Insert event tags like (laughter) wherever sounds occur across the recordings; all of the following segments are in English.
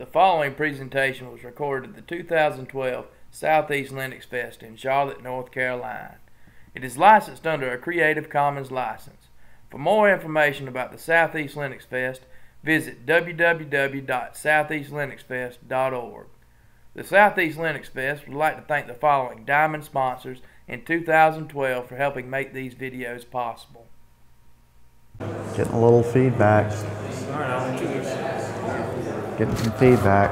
The following presentation was recorded at the 2012 Southeast Linux Fest in Charlotte, North Carolina. It is licensed under a Creative Commons license. For more information about the Southeast Linux Fest, visit www.southeastlinuxfest.org. The Southeast Linux Fest would like to thank the following diamond sponsors in 2012 for helping make these videos possible. Getting a little feedback. Getting some feedback.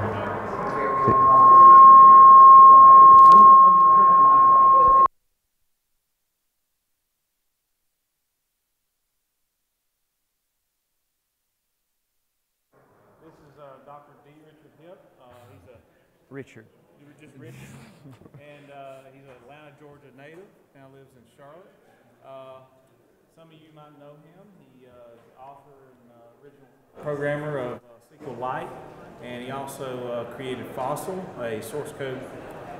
This is uh, Dr. D. Richard Hipp. Uh, he's a Richard. just Richard, (laughs) and uh, he's an Atlanta, Georgia native. Now lives in Charlotte. Uh, some of you might know him. He uh, is the author and uh, original programmer of SQLite, and he also uh, created Fossil, a source code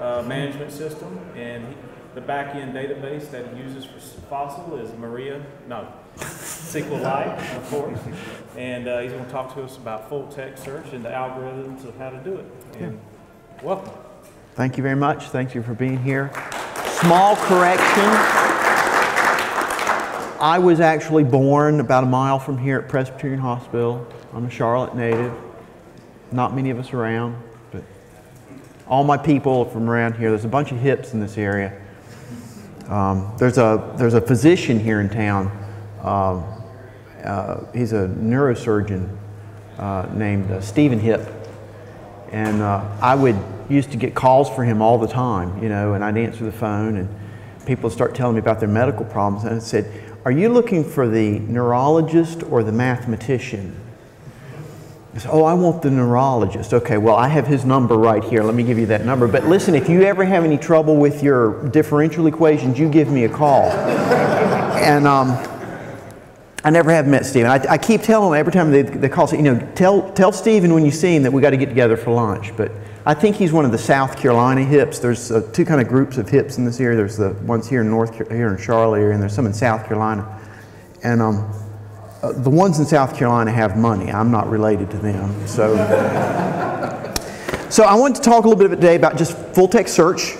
uh, management system. And he, the back-end database that he uses for Fossil is Maria. No, SQLite, of course. And uh, he's going to talk to us about full text search and the algorithms of how to do it. And welcome. Thank you very much. Thank you for being here. Small correction. I was actually born about a mile from here at Presbyterian Hospital. I'm a Charlotte native. Not many of us around, but all my people are from around here. There's a bunch of Hipps in this area. Um, there's a there's a physician here in town. Um, uh, he's a neurosurgeon uh, named uh, Stephen Hipp, and uh, I would used to get calls for him all the time, you know, and I'd answer the phone, and people would start telling me about their medical problems, and I said, "Are you looking for the neurologist or the mathematician?" Said, Oh, I want the neurologist. Okay, well, I have his number right here. Let me give you that number. But listen, if you ever have any trouble with your differential equations, you give me a call. and um, I never have met Stephen. I, I keep telling him every time they, they call, you know, tell, tell Stephen when you see him that we got to get together for lunch. But I think he's one of the South Carolina Hipps. There's uh, two kind of groups of Hipps in this area. There's the ones here in North, here in Charlotte area, and there's some in South Carolina. And um, uh, the ones in South Carolina have money. I'm not related to them. So, so I want to talk a little bit today about just full text search.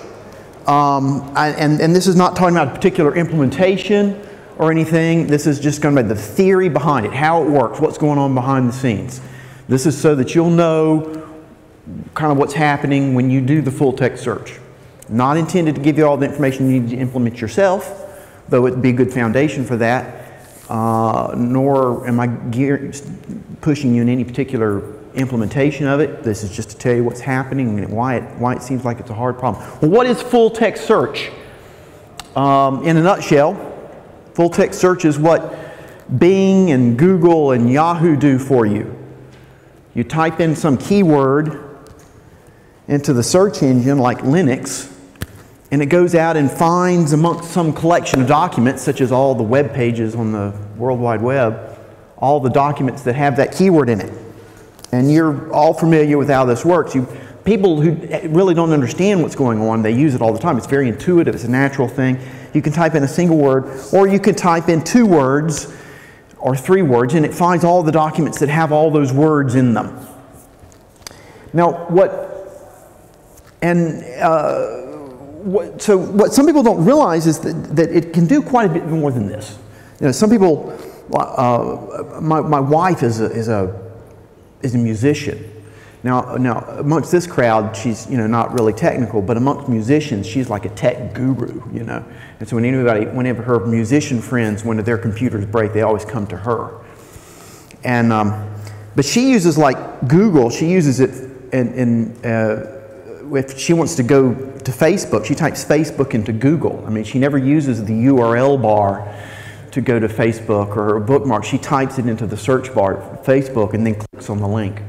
Um, I, and, and this is not talking about a particular implementation or anything. This is just going to be the theory behind it, how it works, what's going on behind the scenes. This is so that you'll know kind of what's happening when you do the full text search. Not intended to give you all the information you need to implement yourself, though it'd be a good foundation for that. Uh, nor am I pushing you in any particular implementation of it. This is just to tell you what's happening and why it, why it seems like it's a hard problem. Well, what is full text search? Um, in a nutshell, full text search is what Bing and Google and Yahoo do for you. You type in some keyword into the search engine like Linux, and it goes out and finds amongst some collection of documents, such as all the web pages on the World Wide Web, all the documents that have that keyword in it. And you're all familiar with how this works. You, people who really don't understand what's going on, they use it all the time. It's very intuitive, it's a natural thing. You can type in a single word, or you can type in two words or three words, and it finds all the documents that have all those words in them. Now, what, and, uh, what, so what some people don't realize is that, that it can do quite a bit more than this. You know, some people, uh, my, my wife is a, is, a, is a musician. Now, now, amongst this crowd, she's you know not really technical, but amongst musicians, she's like a tech guru, you know. And so when anybody, whenever her musician friends, when their computers break, they always come to her. And um, but she uses like Google. She uses it in, in uh, if she wants to go to Facebook, she types Facebook into Google. I mean, she never uses the URL bar to go to Facebook or her bookmark. She types it into the search bar Facebook and then clicks on the link.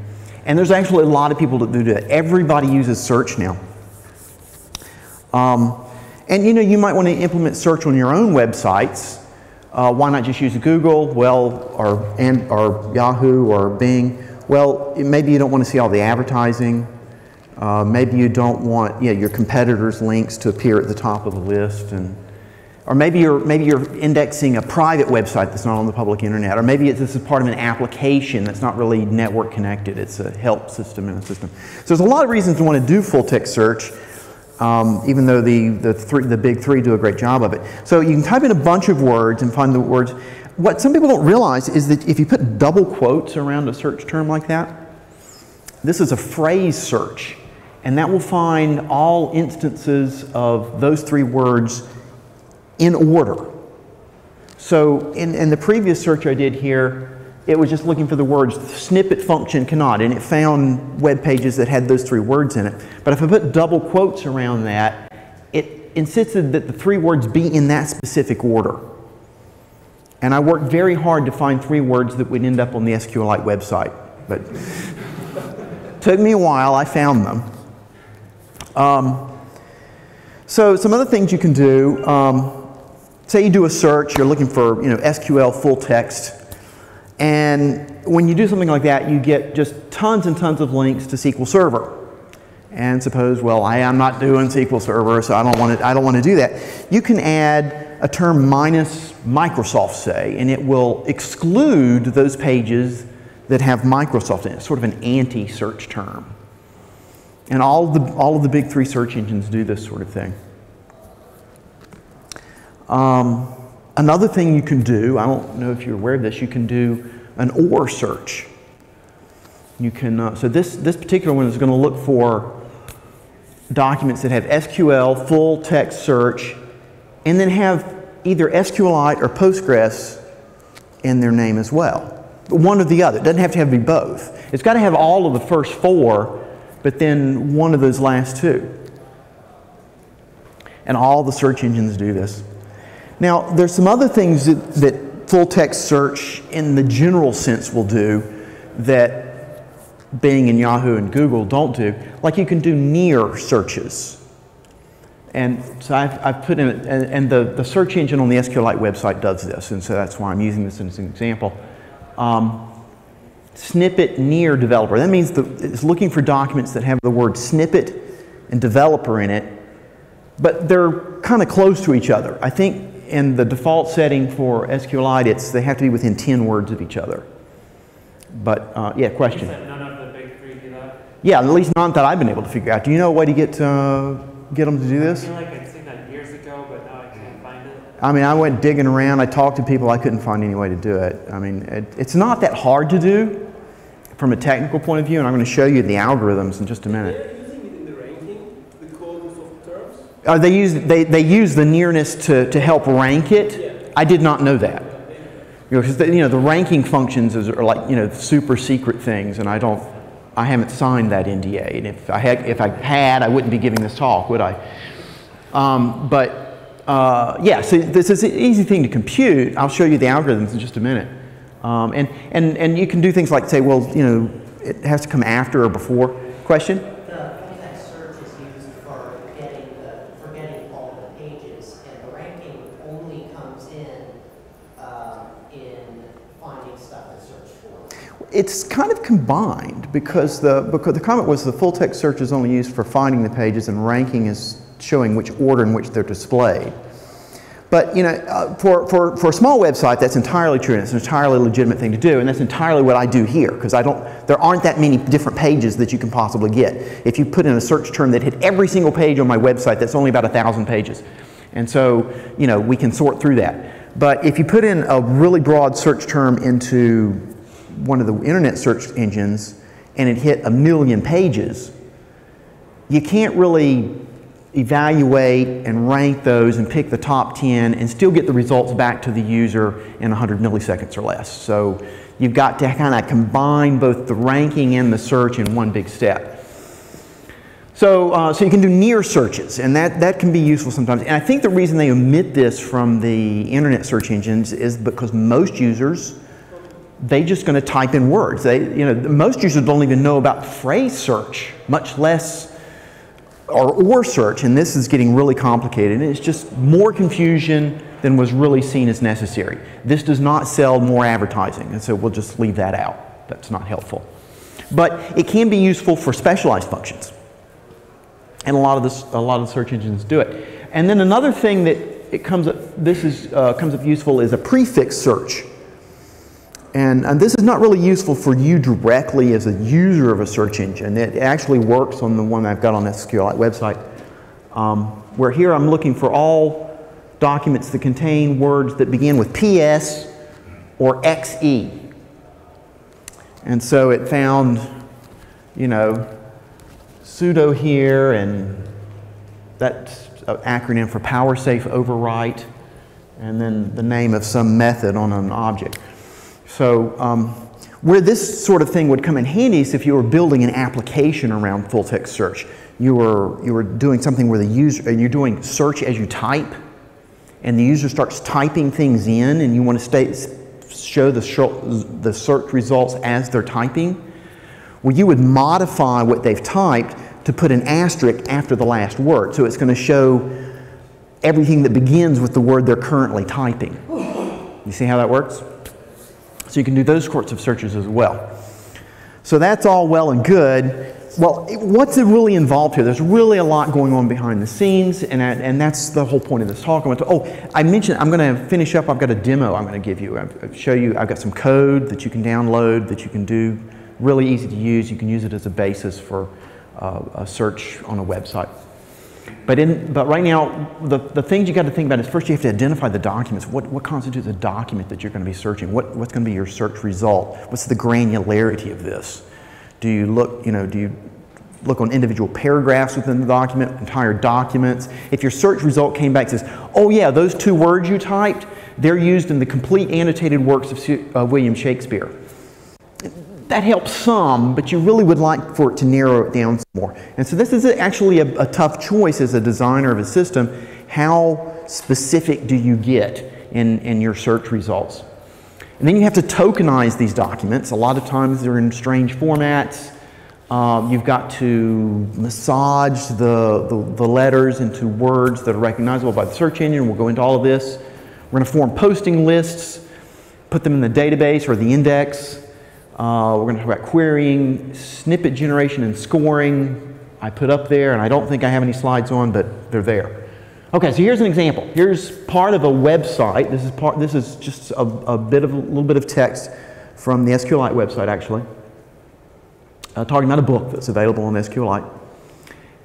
And there's actually a lot of people that do that. Everybody uses search now. Um, and you know, you might want to implement search on your own websites. Uh, why not just use Google, well, or, and, or Yahoo or Bing? Well, maybe you don't want to see all the advertising. Uh, maybe you don't want yeah, your competitors' links to appear at the top of the list. And, Or maybe you're, maybe you're indexing a private website that's not on the public internet. Or maybe this is part of an application that's not really network connected. It's a help system in a system. So there's a lot of reasons to want to do full text search, um, even though the, the, three, the big three do a great job of it. So you can type in a bunch of words and find the words. What some people don't realize is that if you put double quotes around a search term like that, this is a phrase search. And that will find all instances of those three words in order. So in, in the previous search I did here, it was just looking for the words snippet function cannot, and it found web pages that had those three words in it. But if I put double quotes around that, it insisted that the three words be in that specific order. And I worked very hard to find three words that would end up on the SQLite website. But (laughs) took me a while, I found them. Um, so some other things you can do, um, say you do a search, you're looking for you know, SQL full text, and when you do something like that, you get just tons and tons of links to SQL Server. And suppose, well, I am not doing SQL Server, so I don't want to, I don't want to do that. You can add a term minus Microsoft, say, and it will exclude those pages that have Microsoft in it, sort of an anti-search term. And all of, the, all of the big three search engines do this sort of thing. Um, another thing you can do, I don't know if you're aware of this, you can do an OR search. You can, uh, so this, this particular one is going to look for documents that have SQL, full text search, and then have either SQLite or Postgres in their name as well. One or the other. It doesn't have to have to be both. It's got to have all of the first four, but then one of those last two. And all the search engines do this. Now, there's some other things that, that full text search in the general sense will do that Bing and Yahoo and Google don't do. Like you can do near searches. And so I've, I've put in, and, and the, the search engine on the SQLite website does this, and so that's why I'm using this as an example. Um, snippet near developer. That means the, it's looking for documents that have the word snippet and developer in it, but they're kind of close to each other. I think in the default setting for SQLite, it's they have to be within 10 words of each other. But uh, yeah, question. none of the big three do that? Yeah, at least not that I've been able to figure out. Do you know a way to get uh, get them to do I this? feel like I'd seen that years ago, but now I can't find it. I mean, I went digging around. I talked to people. I couldn't find any way to do it. I mean, it, it's not that hard to do from a technical point of view, and I'm going to show you the algorithms in just a minute. They're using it in the ranking, the codes of terms. Uh, they use they, they use the nearness to, to help rank it. Yeah. I did not know that. You know, the, you know the ranking functions is, are like you know super secret things, and I don't I haven't signed that NDA. And if I had if I had, I wouldn't be giving this talk, would I? Um, but uh, yeah, so this is an easy thing to compute. I'll show you the algorithms in just a minute. Um, and, and, and you can do things like say, well, you know, it has to come after or before. Question? The search is used for getting the, for getting all the pages, and the ranking only comes in, uh, in finding stuff to search for. It's kind of combined because the, because the comment was the full text search is only used for finding the pages and ranking is showing which order in which they're displayed. But you know, uh, for, for, for a small website, that's entirely true, and it's an entirely legitimate thing to do, and that's entirely what I do here, because I don't, there aren't that many different pages that you can possibly get. If you put in a search term that hit every single page on my website, that's only about a thousand pages. And so, you know, we can sort through that. But if you put in a really broad search term into one of the internet search engines, and it hit a million pages, you can't really evaluate and rank those and pick the top 10 and still get the results back to the user in 100 milliseconds or less. So you've got to kind of combine both the ranking and the search in one big step. So, uh, so you can do near searches, and that, that can be useful sometimes. And I think the reason they omit this from the internet search engines is because most users, they're just going to type in words. They, you know, most users don't even know about phrase search, much less or or search, and this is getting really complicated. It's just more confusion than was really seen as necessary. This does not sell more advertising, and so we'll just leave that out. That's not helpful. But it can be useful for specialized functions. And a lot of this, a lot of search engines do it. And then another thing that it comes up, this is, uh, comes up useful is a prefix search. And, and this is not really useful for you directly as a user of a search engine. It actually works on the one I've got on the SQLite website, um, where here I'm looking for all documents that contain words that begin with PS or XE. And so it found, you know, sudo here, and that's an acronym for power safe overwrite, and then the name of some method on an object. So um, where this sort of thing would come in handy is if you were building an application around full text search. You were, you were doing something where the user, and you're doing search as you type, and the user starts typing things in, and you want to stay, show the, the search results as they're typing. Well, you would modify what they've typed to put an asterisk after the last word. So it's going to show everything that begins with the word they're currently typing. You see how that works? So you can do those sorts of searches as well. So that's all well and good. Well, what's really involved here? There's really a lot going on behind the scenes, and, and that's the whole point of this talk. To, oh, I mentioned I'm going to finish up. I've got a demo I'm going to give you. I'll show you. I've got some code that you can download that you can do. Really easy to use. You can use it as a basis for uh, a search on a website. But, in, but right now, the, the things you got to think about is first you have to identify the documents. What, what constitutes a document that you're going to be searching? What, what's going to be your search result? What's the granularity of this? Do you look, you know, do you look on individual paragraphs within the document, entire documents? If your search result came back and says, oh yeah, those two words you typed, they're used in the complete annotated works of William Shakespeare that helps some, but you really would like for it to narrow it down some more. And so this is actually a, a tough choice as a designer of a system. How specific do you get in, in your search results? And then you have to tokenize these documents. A lot of times they're in strange formats. Um, you've got to massage the, the, the, letters into words that are recognizable by the search engine. We'll go into all of this. We're going to form posting lists, put them in the database or the index. Uh, we're going to talk about querying, snippet generation and scoring. I put up there, and I don't think I have any slides on, but they're there. Okay, so here's an example. Here's part of a website. This is part. This is just a, a bit of a little bit of text from the SQLite website, actually, uh, talking about a book that's available on SQLite.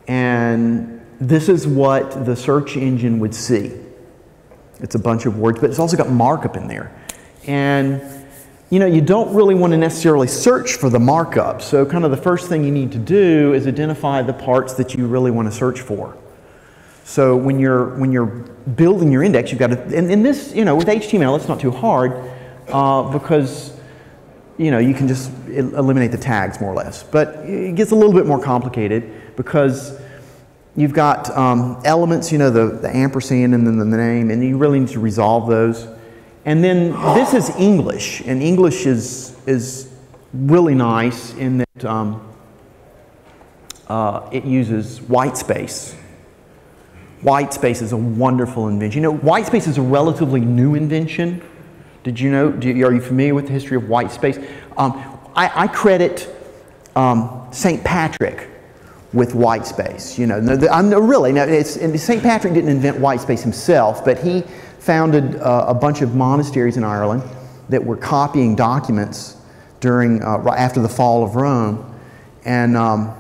And this is what the search engine would see. It's a bunch of words, but it's also got markup in there. And you know, you don't really want to necessarily search for the markup. So kind of the first thing you need to do is identify the parts that you really want to search for. So when you're, when you're building your index, you've got to, and, and this, you know, with HTML, it's not too hard uh, because, you know, you can just eliminate the tags more or less. But it gets a little bit more complicated because you've got um, elements, you know, the, the ampersand and then the name, and you really need to resolve those. And then this is English, and English is, is really nice in that um, uh, it uses white space. White space is a wonderful invention. You know, white space is a relatively new invention. Did you know? You, are you familiar with the history of white space? Um, I, I, credit um, St. Patrick with white space. You know, I'm really now. St. Patrick didn't invent white space himself, but he founded uh, a bunch of monasteries in Ireland that were copying documents during uh, after the fall of Rome, and um,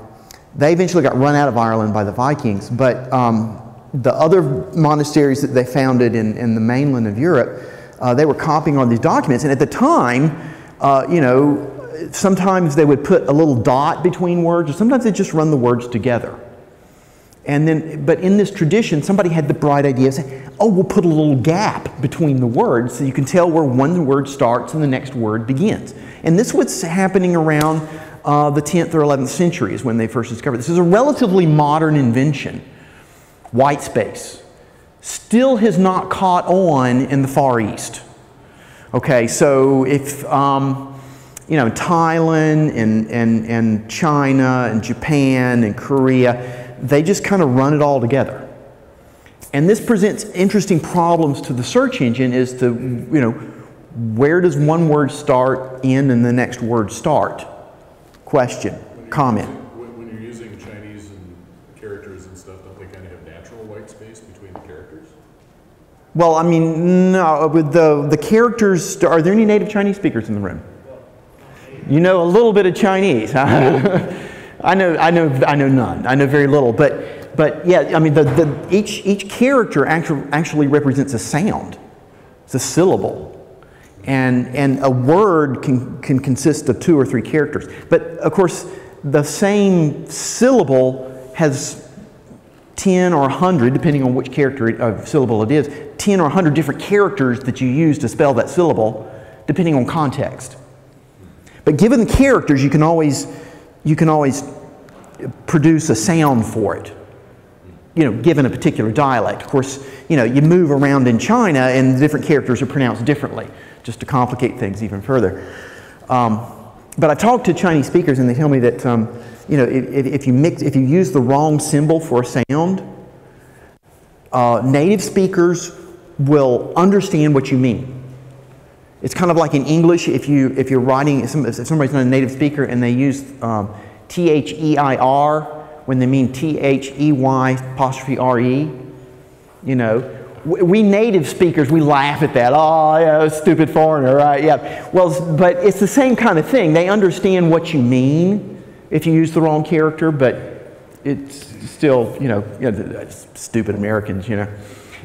they eventually got run out of Ireland by the Vikings. But um, the other monasteries that they founded in, in the mainland of Europe, uh, they were copying all these documents, and at the time, uh, you know, sometimes they would put a little dot between words, or sometimes they just run the words together. And then, but in this tradition, somebody had the bright idea saying, oh, we'll put a little gap between the words so you can tell where one word starts and the next word begins. And this was happening around uh, the 10th or 11th centuries when they first discovered this. This is a relatively modern invention, white space. Still has not caught on in the Far East. Okay, so if, um, you know, Thailand and, and, and China and Japan and Korea, they just kind of run it all together. And this presents interesting problems to the search engine is to, you know, where does one word start, end, and the next word start? Question, when comment. Using, when you're using Chinese and characters and stuff, don't they kind of have natural white space between the characters? Well, I mean, no, with the, the characters, are there any native Chinese speakers in the room? You know a little bit of Chinese. huh? (laughs) I know, I know, I know none. I know very little, but, but yeah, I mean, the, the, each, each character actually, represents a sound. It's a syllable. And, and a word can, can consist of two or three characters. But of course, the same syllable has 10 or 100, depending on which character of syllable it is, 10 or 100 different characters that you use to spell that syllable, depending on context. But given the characters, you can always, you can always produce a sound for it. You know, given a particular dialect. Of course, you know, you move around in China and different characters are pronounced differently, just to complicate things even further. Um, but I talked to Chinese speakers and they tell me that um, you know, if, if, you mix, if you use the wrong symbol for a sound, uh, native speakers will understand what you mean. It's kind of like in English, if, you, if you're writing, if somebody's not a native speaker and they use um, T H E I R when they mean T H E Y apostrophe R E, you know, we native speakers, we laugh at that. Oh, yeah, stupid foreigner, right? Yeah. Well, but it's the same kind of thing. They understand what you mean if you use the wrong character, but it's still, you know, you know stupid Americans, you know.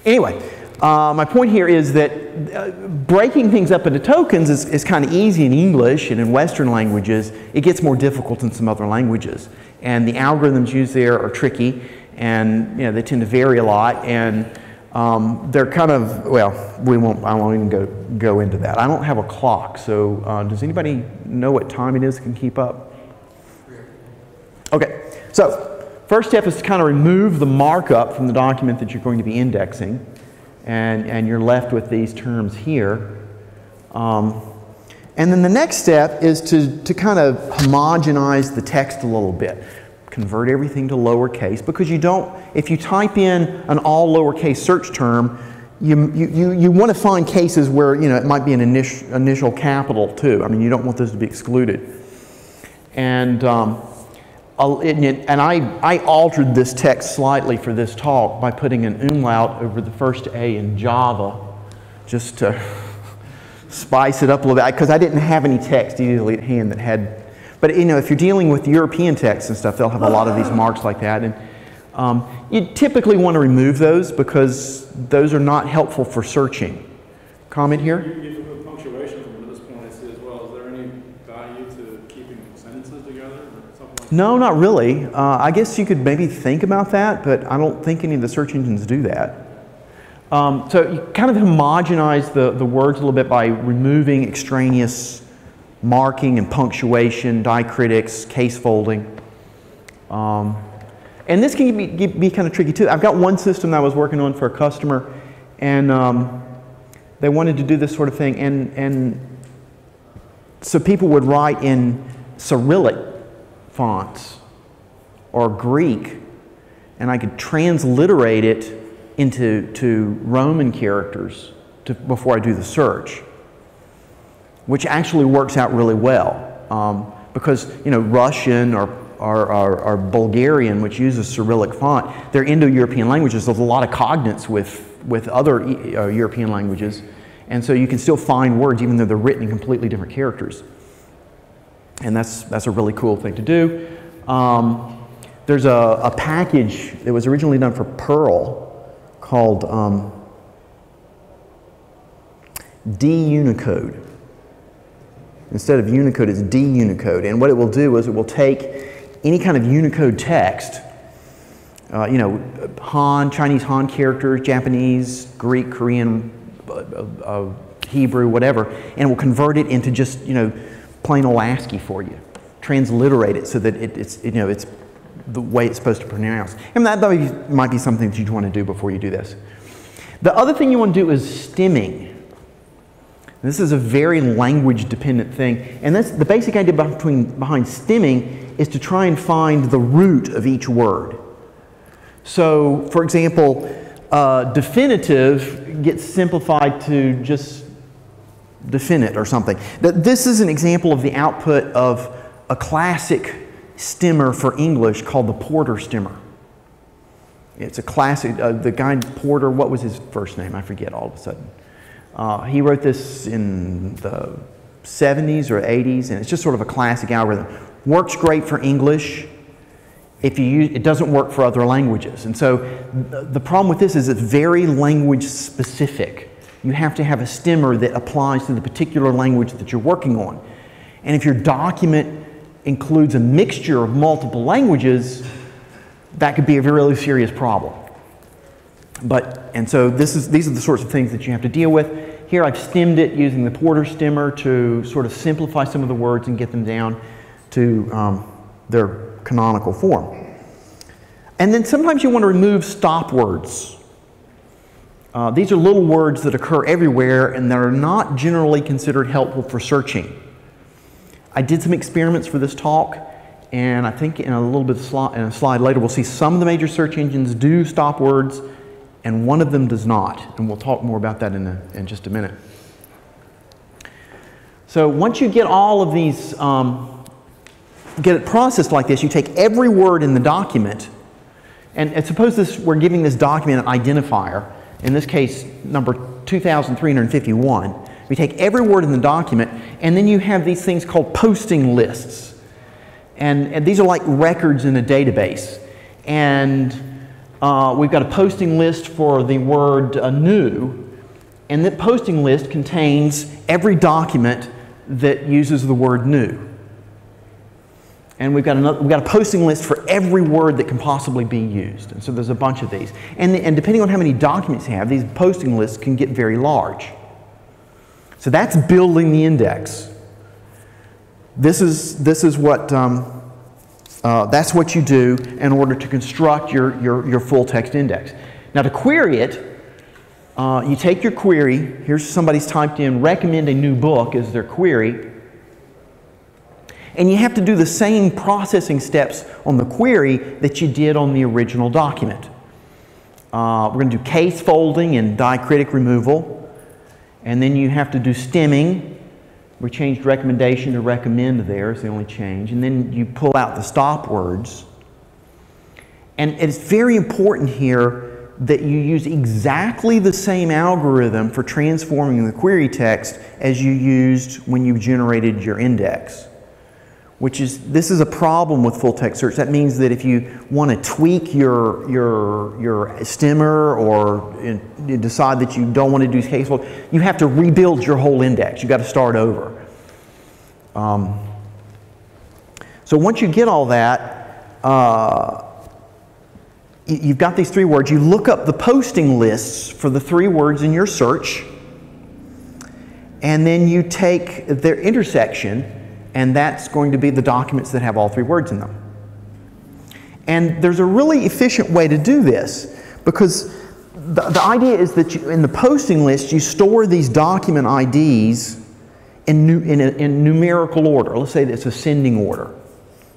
Anyway, uh, my point here is that uh, breaking things up into tokens is, is kind of easy in English and in Western languages. It gets more difficult in some other languages. And the algorithms used there are tricky and you know, they tend to vary a lot. And um, they're kind of, well, we won't, I won't even go, go into that. I don't have a clock, so uh, does anybody know what time it is can keep up? Okay, so first step is to kind of remove the markup from the document that you're going to be indexing, and, and you're left with these terms here. Um, and then the next step is to, to kind of homogenize the text a little bit. Convert everything to lowercase because you don't, if you type in an all lowercase search term, you, you, you want to find cases where you know, it might be an initial, initial capital too. I mean, you don't want those to be excluded. And um, and I, I altered this text slightly for this talk by putting an umlaut over the first A in Java just to (laughs) spice it up a little bit because I didn't have any text easily at hand that had. But you know, if you're dealing with European texts and stuff, they'll have a lot of these marks like that. And um, you typically want to remove those because those are not helpful for searching. Comment here? No, not really. Uh, I guess you could maybe think about that, but I don't think any of the search engines do that. Um, so you kind of homogenize the, the words a little bit by removing extraneous marking and punctuation, diacritics, case folding. Um, and this can be, be, kind of tricky too. I've got one system that I was working on for a customer, and um, they wanted to do this sort of thing. And, and so people would write in Cyrillic fonts or Greek, and I could transliterate it into to Roman characters to, before I do the search, which actually works out really well. Um, because you know Russian or, or, or, or, Bulgarian, which uses Cyrillic font, they're Indo-European languages. There's a lot of cognates with, with other uh, European languages, and so you can still find words even though they're written in completely different characters and that's, that's a really cool thing to do. Um, there's a, a, package that was originally done for Perl called um, D-Unicode. Instead of Unicode, it's D-Unicode. And what it will do is it will take any kind of Unicode text, uh, you know, Han, Chinese Han characters, Japanese, Greek, Korean, uh, uh, Hebrew, whatever, and will convert it into just, you know, plain old ASCII for you. Transliterate it so that it, it's, you know, it's the way it's supposed to pronounce. And that might be something that you'd want to do before you do this. The other thing you want to do is stemming. This is a very language dependent thing. And that's the basic idea between, behind stemming is to try and find the root of each word. So, for example, uh, definitive gets simplified to just definite or something. This is an example of the output of a classic stemmer for English called the Porter stemmer. It's a classic. Uh, the guy Porter, what was his first name? I forget all of a sudden. Uh, he wrote this in the 70s or 80s, and it's just sort of a classic algorithm. Works great for English. If you use, it doesn't work for other languages. And so the problem with this is it's very language specific. You have to have a stemmer that applies to the particular language that you're working on. And if your document includes a mixture of multiple languages, that could be a really serious problem. But, and so this is, these are the sorts of things that you have to deal with. Here I've stemmed it using the Porter stemmer to sort of simplify some of the words and get them down to um, their canonical form. And then sometimes you want to remove stop words. Uh, these are little words that occur everywhere and that are not generally considered helpful for searching. I did some experiments for this talk, and I think in a little bit of sli- in a slide later, we'll see some of the major search engines do stop words, and one of them does not. And we'll talk more about that in, a, in just a minute. So once you get all of these, um, get it processed like this, you take every word in the document, and, and suppose this, we're giving this document an identifier, in this case, number 2351. We take every word in the document, and then you have these things called posting lists. And, and these are like records in a database. And uh, we've got a posting list for the word uh, new, and that posting list contains every document that uses the word new. And we've got, another, we've got a posting list for every word that can possibly be used. And so there's a bunch of these. And, and depending on how many documents you have, these posting lists can get very large. So that's building the index. This is, this is what, um, uh, that's what you do in order to construct your, your, your full text index. Now to query it, uh, you take your query, here's somebody's typed in recommend a new book as their query, and you have to do the same processing steps on the query that you did on the original document. Uh, we're going to do case folding and diacritic removal. And then you have to do stemming. We changed recommendation to recommend there is the only change. And then you pull out the stop words. And it's very important here that you use exactly the same algorithm for transforming the query text as you used when you generated your index which is this is a problem with full text search. That means that if you want to tweak your your your stemmer or you decide that you don't want to do case fold, you have to rebuild your whole index. You got to start over. Um, so once you get all that, uh, you've got these three words. You look up the posting lists for the three words in your search, and then you take their intersection and that's going to be the documents that have all three words in them. And there's a really efficient way to do this because the, the idea is that you, in the posting list, you store these document IDs in, nu, in, a, in numerical order. Let's say it's ascending order.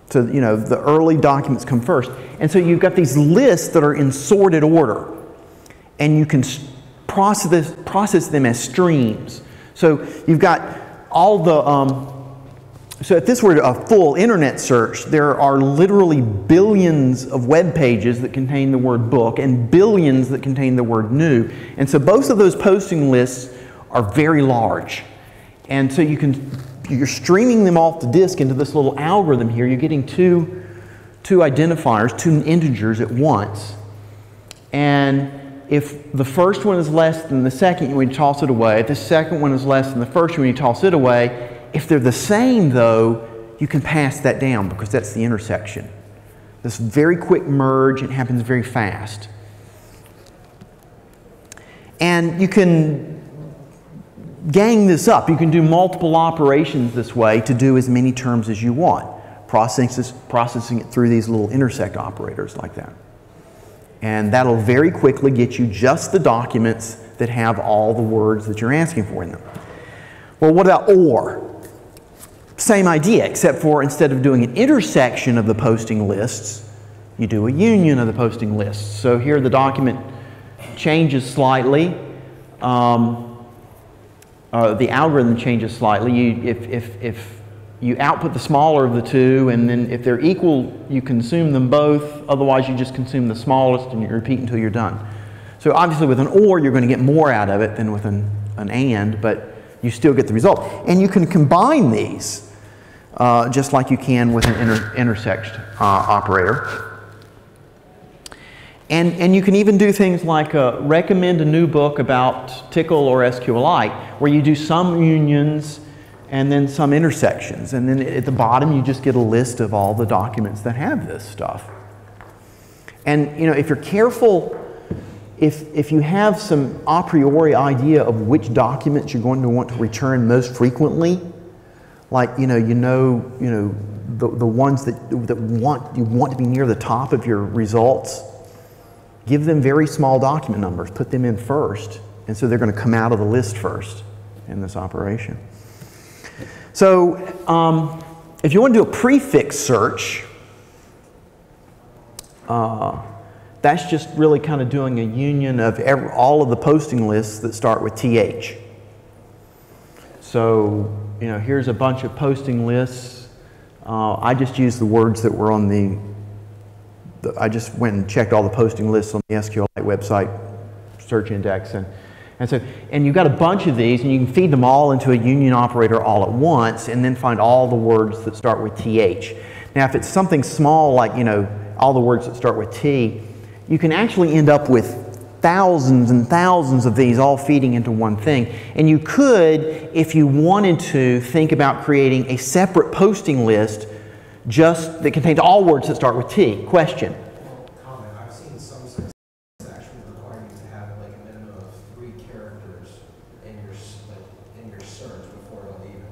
So, you know, the early documents come first. And so you've got these lists that are in sorted order. And you can process, process them as streams. So you've got all the, um, so if this were a full internet search, there are literally billions of web pages that contain the word book and billions that contain the word new. And so both of those posting lists are very large. And so you can, you're streaming them off the disk into this little algorithm here. You're getting two, two identifiers, two integers at once. And if the first one is less than the second, you want to toss it away. If the second one is less than the first, you want to toss it away. If they're the same, though, you can pass that down because that's the intersection. This very quick merge, it happens very fast. And you can gang this up. You can do multiple operations this way to do as many terms as you want, processing, it through these little intersect operators like that. And that'll very quickly get you just the documents that have all the words that you're asking for in them. Well, what about OR? Same idea, except for instead of doing an intersection of the posting lists, you do a union of the posting lists. So here the document changes slightly. Um, uh, the algorithm changes slightly. You, if, if, if you output the smaller of the two, and then if they're equal, you consume them both. Otherwise, you just consume the smallest and you repeat until you're done. So obviously, with an OR, you're going to get more out of it than with an, an AND, but you still get the result. And you can combine these uh, just like you can with an inter intersect uh, operator. And, and you can even do things like uh, recommend a new book about Tcl or SQLite, where you do some unions and then some intersections. And then at the bottom, you just get a list of all the documents that have this stuff. And you know, if you're careful, if, if you have some a priori idea of which documents you're going to want to return most frequently, like you know, you know, you know, the, the ones that, that want you want to be near the top of your results, give them very small document numbers, put them in first, and so they're going to come out of the list first in this operation. So um, if you want to do a prefix search, uh, that's just really kind of doing a union of every, all of the posting lists that start with TH. So, you know, here's a bunch of posting lists. Uh, I just used the words that were on the, the, I just went and checked all the posting lists on the SQLite website search index. And, and so, and you've got a bunch of these, and you can feed them all into a union operator all at once, and then find all the words that start with TH. Now, if it's something small like, you know, all the words that start with T, you can actually end up with thousands and thousands of these all feeding into one thing. And you could, if you wanted to, think about creating a separate posting list just that contains all words that start with T. Question.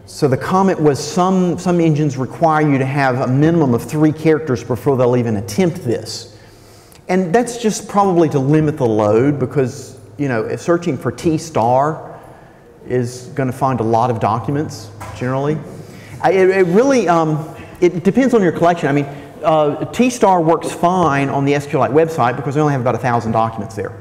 So the comment was some, some engines require you to have a minimum of three characters before they'll even attempt this. And that's just probably to limit the load because, you know, searching for T star is going to find a lot of documents generally. I, it, it really, um, it depends on your collection. I mean, uh, T star works fine on the SQLite website because we only have about a thousand documents there.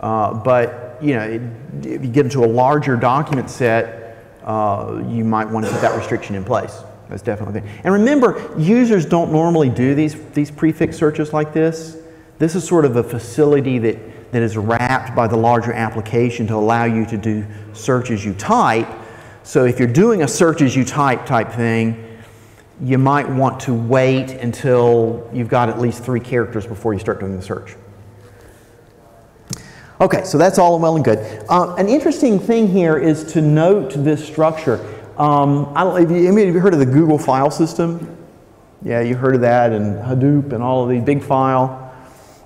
Uh, but you know, it, if you get into a larger document set, uh, you might want to put that restriction in place. That's definitely. And remember, users don't normally do these these prefix searches like this. This is sort of a facility that, that is wrapped by the larger application to allow you to do search as you type. So if you're doing a search as you type type thing, you might want to wait until you've got at least three characters before you start doing the search. Okay, so that's all well and good. Uh, an interesting thing here is to note this structure. Um, I don't, have, you, have you heard of the Google file system? Yeah, you heard of that and Hadoop and all of the big file.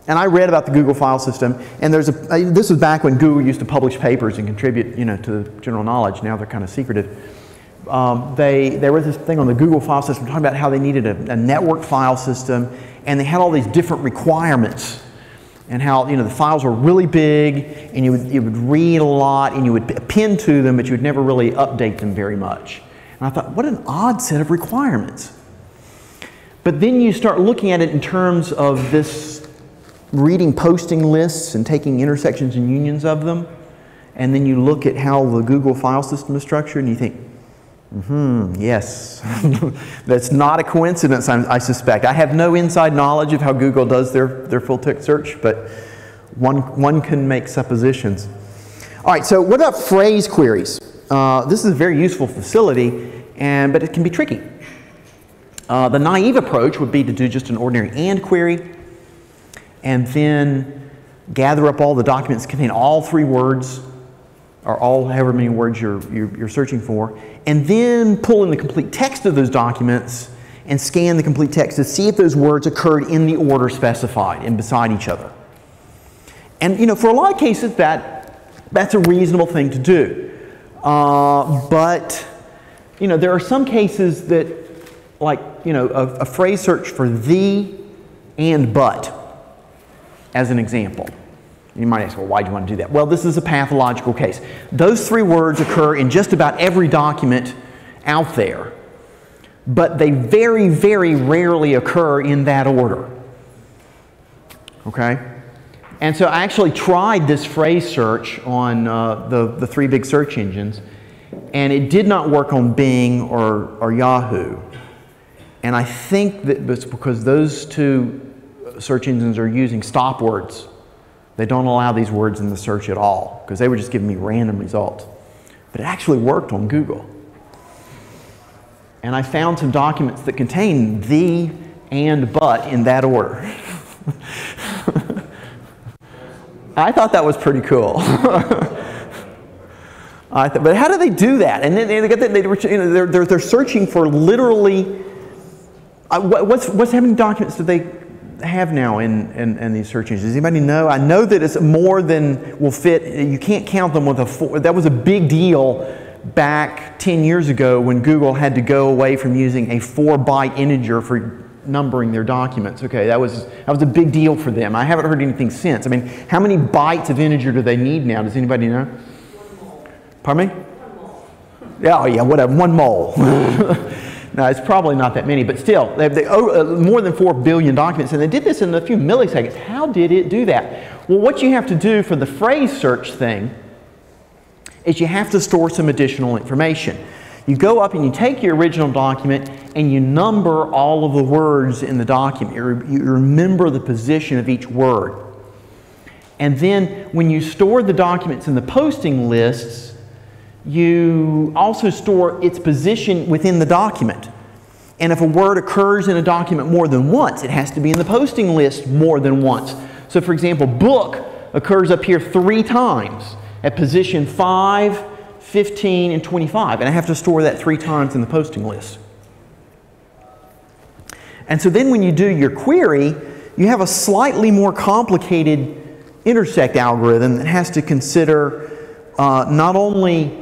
And I read about the Google file system, and there's a, this was back when Google used to publish papers and contribute, you know, to the general knowledge. Now they're kind of secretive. Um, they, there was this thing on the Google file system talking about how they needed a, a network file system, and they had all these different requirements and how you know the files were really big and you would, you would read a lot and you would append to them but you would never really update them very much and i thought what an odd set of requirements but then you start looking at it in terms of this reading posting lists and taking intersections and unions of them and then you look at how the google file system is structured and you think Hmm, yes. (laughs) That's not a coincidence, I, I, suspect. I have no inside knowledge of how Google does their, their full text search, but one, one can make suppositions. All right, so what about phrase queries? Uh, this is a very useful facility, and, but it can be tricky. Uh, the naive approach would be to do just an ordinary AND query, and then gather up all the documents contain all three words or all however many words you're, you're, you're, searching for, and then pull in the complete text of those documents and scan the complete text to see if those words occurred in the order specified and beside each other. And you know, for a lot of cases, that that's a reasonable thing to do. Uh, but you know, there are some cases that, like you know, a, a phrase search for the and but, as an example. You might ask, well, why do you want to do that? Well, this is a pathological case. Those three words occur in just about every document out there, but they very, very rarely occur in that order. Okay? And so I actually tried this phrase search on uh, the, the three big search engines, and it did not work on Bing or, or Yahoo. And I think that it's because those two search engines are using stop words. They don't allow these words in the search at all because they were just giving me random results. But it actually worked on Google. And I found some documents that contain the and but in that order. (laughs) I thought that was pretty cool. (laughs) But how do they do that? And then they they, you know, they're, they're, they're searching for literally. Uh, what, what's, what's how many documents do they have now in, in, in, these search engines? Does anybody know? I know that it's more than will fit. You can't count them with a four. That was a big deal back 10 years ago when Google had to go away from using a four byte integer for numbering their documents. Okay, that was, that was a big deal for them. I haven't heard anything since. I mean, how many bytes of integer do they need now? Does anybody know? Pardon me? Yeah, oh yeah, whatever, one mole. (laughs) now, it's probably not that many, but still, they have they, oh, uh, more than 4 billion documents, and they did this in a few milliseconds. How did it do that? Well, what you have to do for the phrase search thing is you have to store some additional information. You go up and you take your original document and you number all of the words in the document. You remember the position of each word. And then when you store the documents in the posting lists, you also store its position within the document. And if a word occurs in a document more than once, it has to be in the posting list more than once. So, for example, book occurs up here three times at position 5, 15, and 25. And I have to store that three times in the posting list. And so then when you do your query, you have a slightly more complicated intersect algorithm that has to consider uh, not only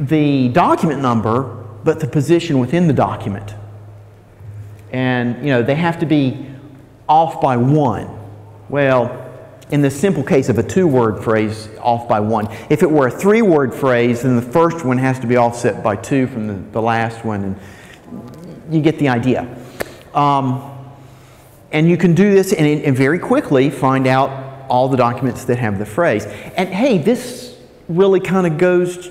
the document number, but the position within the document. And, you know, they have to be off by one. Well, in the simple case of a two word phrase, off by one. If it were a three word phrase, then the first one has to be offset by two from the, the last one, and you get the idea. Um, and you can do this and, and very quickly find out all the documents that have the phrase. And hey, this really kind of goes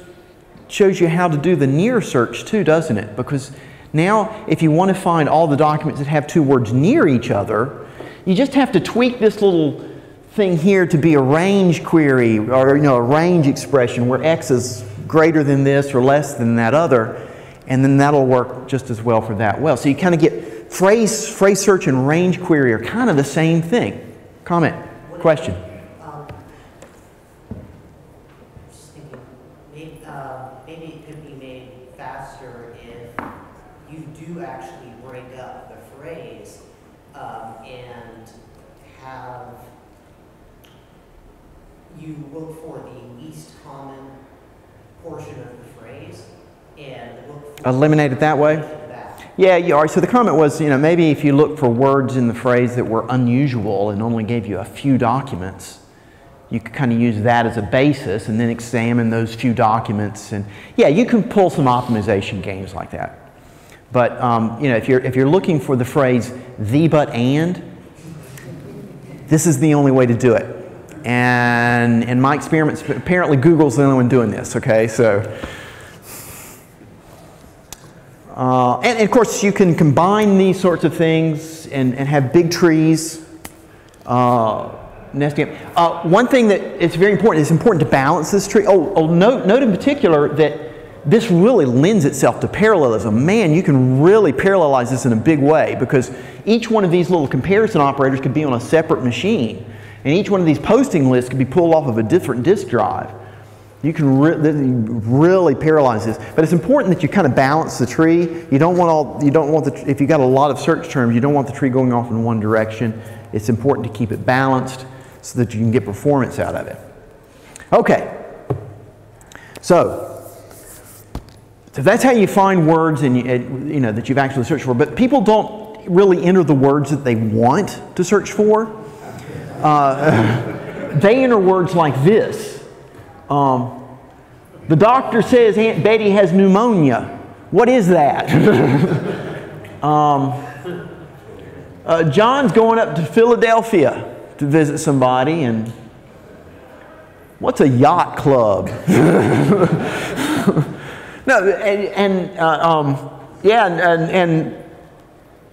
shows you how to do the near search too, doesn't it? Because now, if you want to find all the documents that have two words near each other, you just have to tweak this little thing here to be a range query or you know a range expression where x is greater than this or less than that other, and then that'll work just as well for that well. So you kind of get phrase phrase search and range query are kind of the same thing. Comment, question. You look for the least common portion of the phrase and look for eliminate it that way. Yeah, you are. So the comment was, you know, maybe if you look for words in the phrase that were unusual and only gave you a few documents, you could kind of use that as a basis and then examine those few documents. And yeah, you can pull some optimization games like that. But um, you know, if you're if you're looking for the phrase the but and, this is the only way to do it. And in my experiments, apparently Google's the only one doing this, okay? So, uh, and, and, of course, you can combine these sorts of things and, and have big trees. Uh, nesting. Uh, one thing that is very important, it's important to balance this tree. Oh, oh note, note in particular that this really lends itself to parallelism. Man, you can really parallelize this in a big way because each one of these little comparison operators could be on a separate machine. And each one of these posting lists can be pulled off of a different disk drive. You can re- really parallelize this, but it's important that you kind of balance the tree. You don't want all. You don't want the. If you got a lot of search terms, you don't want the tree going off in one direction. It's important to keep it balanced so that you can get performance out of it. Okay. So, so that's how you find words and you know that you've actually searched for. But people don't really enter the words that they want to search for. Uh, (laughs) they enter words like this. Um, the doctor says Aunt Betty has pneumonia. What is that? (laughs) um, uh, John's going up to Philadelphia to visit somebody, and what's a yacht club? (laughs) No, and, and uh, um, yeah, and, and,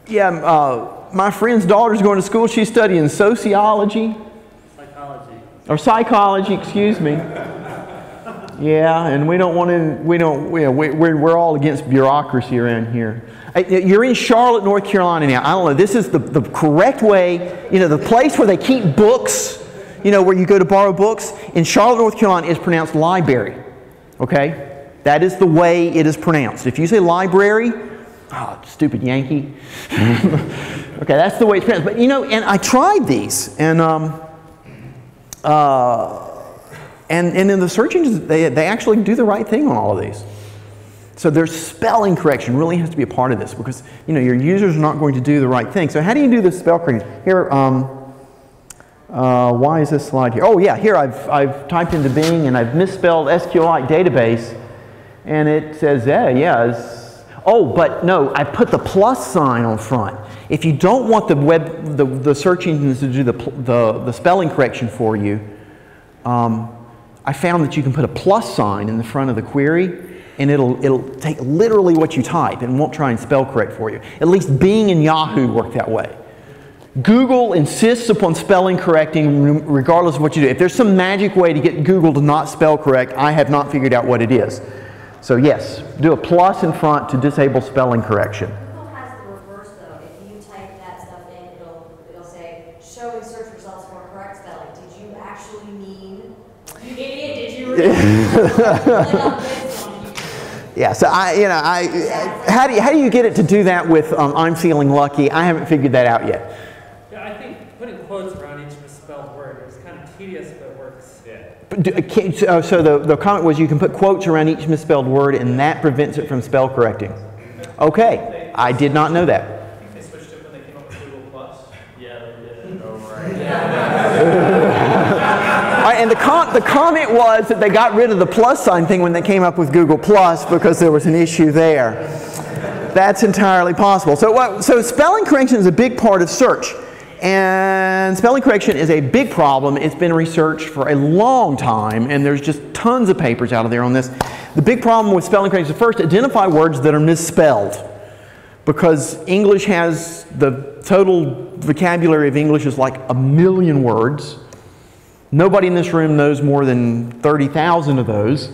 yeah, uh, my friend's daughter's going to school. She's studying sociology. Psychology. Or psychology, excuse me. Yeah, and we don't want to, we don't, we, we're, we're all against bureaucracy around here. Uh, you're in Charlotte, North Carolina now. I don't know, this is the, the correct way, you know, the place where they keep books, you know, where you go to borrow books in Charlotte, North Carolina is pronounced library. Okay? That is the way it is pronounced. If you say library, oh, stupid Yankee. (laughs) okay, that's the way it's pronounced. But, you know, and I tried these, and, um, uh, and, and in the search engines, they, they actually do the right thing on all of these. So their spelling correction really has to be a part of this because you know your users are not going to do the right thing. So how do you do this spell correction? Here, um, uh, why is this slide here? Oh yeah, here I've, I've typed into Bing and I've misspelled SQLite database and it says, yeah, yeah. Oh, but no, I put the plus sign on front. If you don't want the web, the, the search engines to do the, the, the spelling correction for you, um, I found that you can put a plus sign in the front of the query and it'll, it'll take literally what you type and won't try and spell correct for you. At least Bing and Yahoo work that way. Google insists upon spelling correcting regardless of what you do. If there's some magic way to get Google to not spell correct, I have not figured out what it is. So yes, do a plus in front to disable spelling correction. Google has the reverse though. If you type that stuff in, it'll, it'll say, showing search results for correct spelling. Did you actually mean, you idiot, did you really? (laughs) Yeah, so I, you know, I, how do you, how do you get it to do that with um, I'm feeling lucky? I haven't figured that out yet. Yeah, I think putting quotes around each misspelled word is kind of tedious, but it works. Yeah. Do, uh, so the, the comment was you can put quotes around each misspelled word and that prevents it from spell correcting. Okay, I did not know that. They switched it when they came up with Google Plus. Yeah. Oh, (laughs) right. and the, com- the comment was that they got rid of the plus sign thing when they came up with Google Plus because there was an issue there. That's entirely possible. So, what, so spelling correction is a big part of search. And spelling correction is a big problem. It's been researched for a long time, and there's just tons of papers out of there on this. The big problem with spelling correction is first, identify words that are misspelled. Because English has the total vocabulary of English is like a million words. Nobody in this room knows more than 30,000 of those.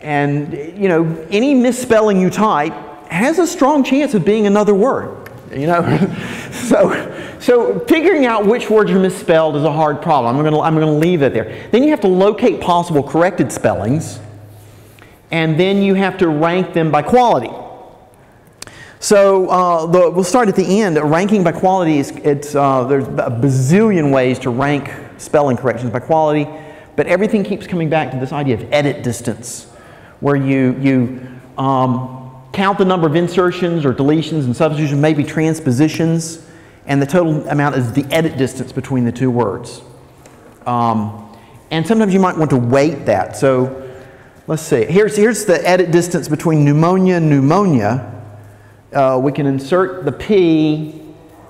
And, you know, any misspelling you type has a strong chance of being another word, you know? (laughs) so, so figuring out which words are misspelled is a hard problem. I'm to I'm to leave it there. Then you have to locate possible corrected spellings, and then you have to rank them by quality. So uh, the, we'll start at the end. Ranking by quality is it's uh, there's a bazillion ways to rank spelling corrections by quality, but everything keeps coming back to this idea of edit distance, where you you um, count the number of insertions or deletions and substitutions, maybe transpositions, and the total amount is the edit distance between the two words. Um, and sometimes you might want to weight that. So let's see. Here's here's the edit distance between pneumonia and pneumonia uh, we can insert the P,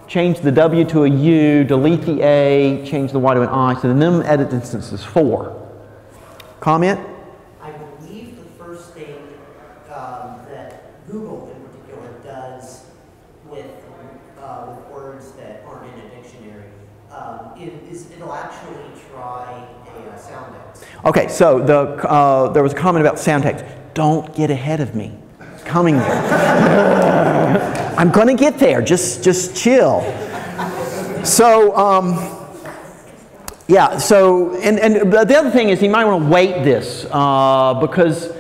change the W to a U, delete the A, change the Y to an I. So the minimum edit distance is 4. Comment? I believe the first thing um, that Google in particular does with, uh, with words that aren't in a dictionary um, is it'll actually try a uh, sound text. Okay, so the, uh, there was a comment about Soundex. Don't get ahead of me coming there. (laughs) I'm going to get there. Just, just chill. So, um, yeah, so, and, and the other thing is you might want to weight this uh, because,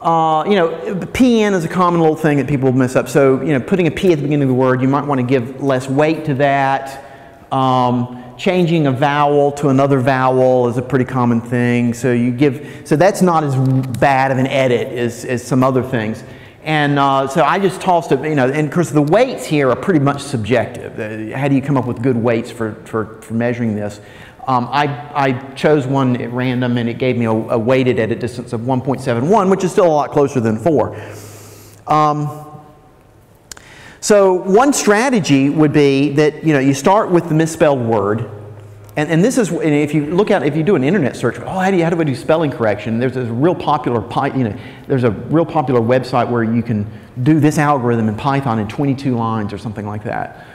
uh, you know, the PN is a common little thing that people mess up. So, you know, putting a P at the beginning of the word, you might want to give less weight to that. Um, changing a vowel to another vowel is a pretty common thing. So you give, so that's not as bad of an edit as, as some other things. And uh, so I just tossed it, you know, and of course the weights here are pretty much subjective. Uh, how do you come up with good weights for, for, for measuring this? Um, I, I chose one at random and it gave me a, a, weighted edit distance of 1.71, which is still a lot closer than 4. Um, so one strategy would be that, you know, you start with the misspelled word And, and this is, and if you look at, if you do an internet search, oh, how do, you, how do I do spelling correction? There's a real popular, you know, there's a real popular website where you can do this algorithm in Python in 22 lines or something like that.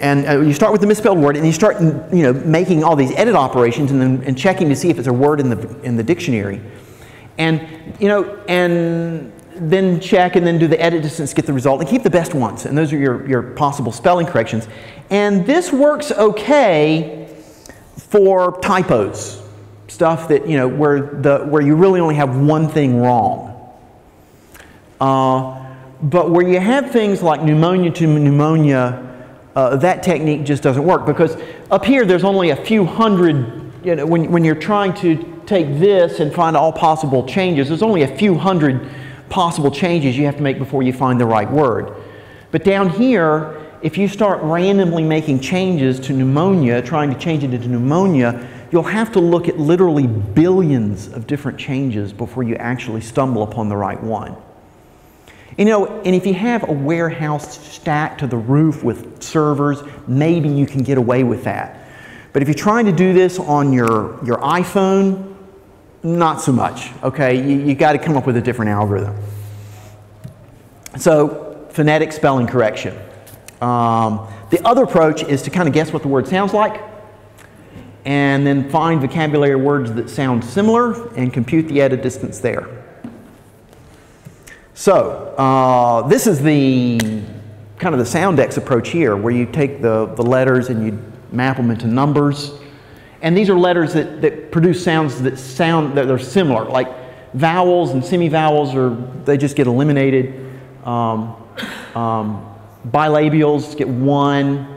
And uh, you start with the misspelled word, and you start, you know, making all these edit operations, and then and checking to see if it's a word in the in the dictionary, and you know, and then check, and then do the edit distance, get the result, and keep the best ones, and those are your your possible spelling corrections. And this works okay for typos, stuff that you know where the where you really only have one thing wrong. Uh, but where you have things like pneumonia to pneumonia uh, that technique just doesn't work because up here there's only a few hundred, you know, when, when you're trying to take this and find all possible changes, there's only a few hundred possible changes you have to make before you find the right word. But down here, if you start randomly making changes to pneumonia, trying to change it into pneumonia, you'll have to look at literally billions of different changes before you actually stumble upon the right one. You know, and if you have a warehouse stacked to the roof with servers, maybe you can get away with that. But if you're trying to do this on your, your iPhone, not so much, okay? You, you got to come up with a different algorithm. So, phonetic spelling correction. Um, the other approach is to kind of guess what the word sounds like and then find vocabulary words that sound similar and compute the edit distance there. So uh, this is the kind of the Soundex approach here, where you take the, the letters and you map them into numbers. And these are letters that, that produce sounds that sound that are similar, like vowels and semivowels are they just get eliminated. Um, um, bilabials get one.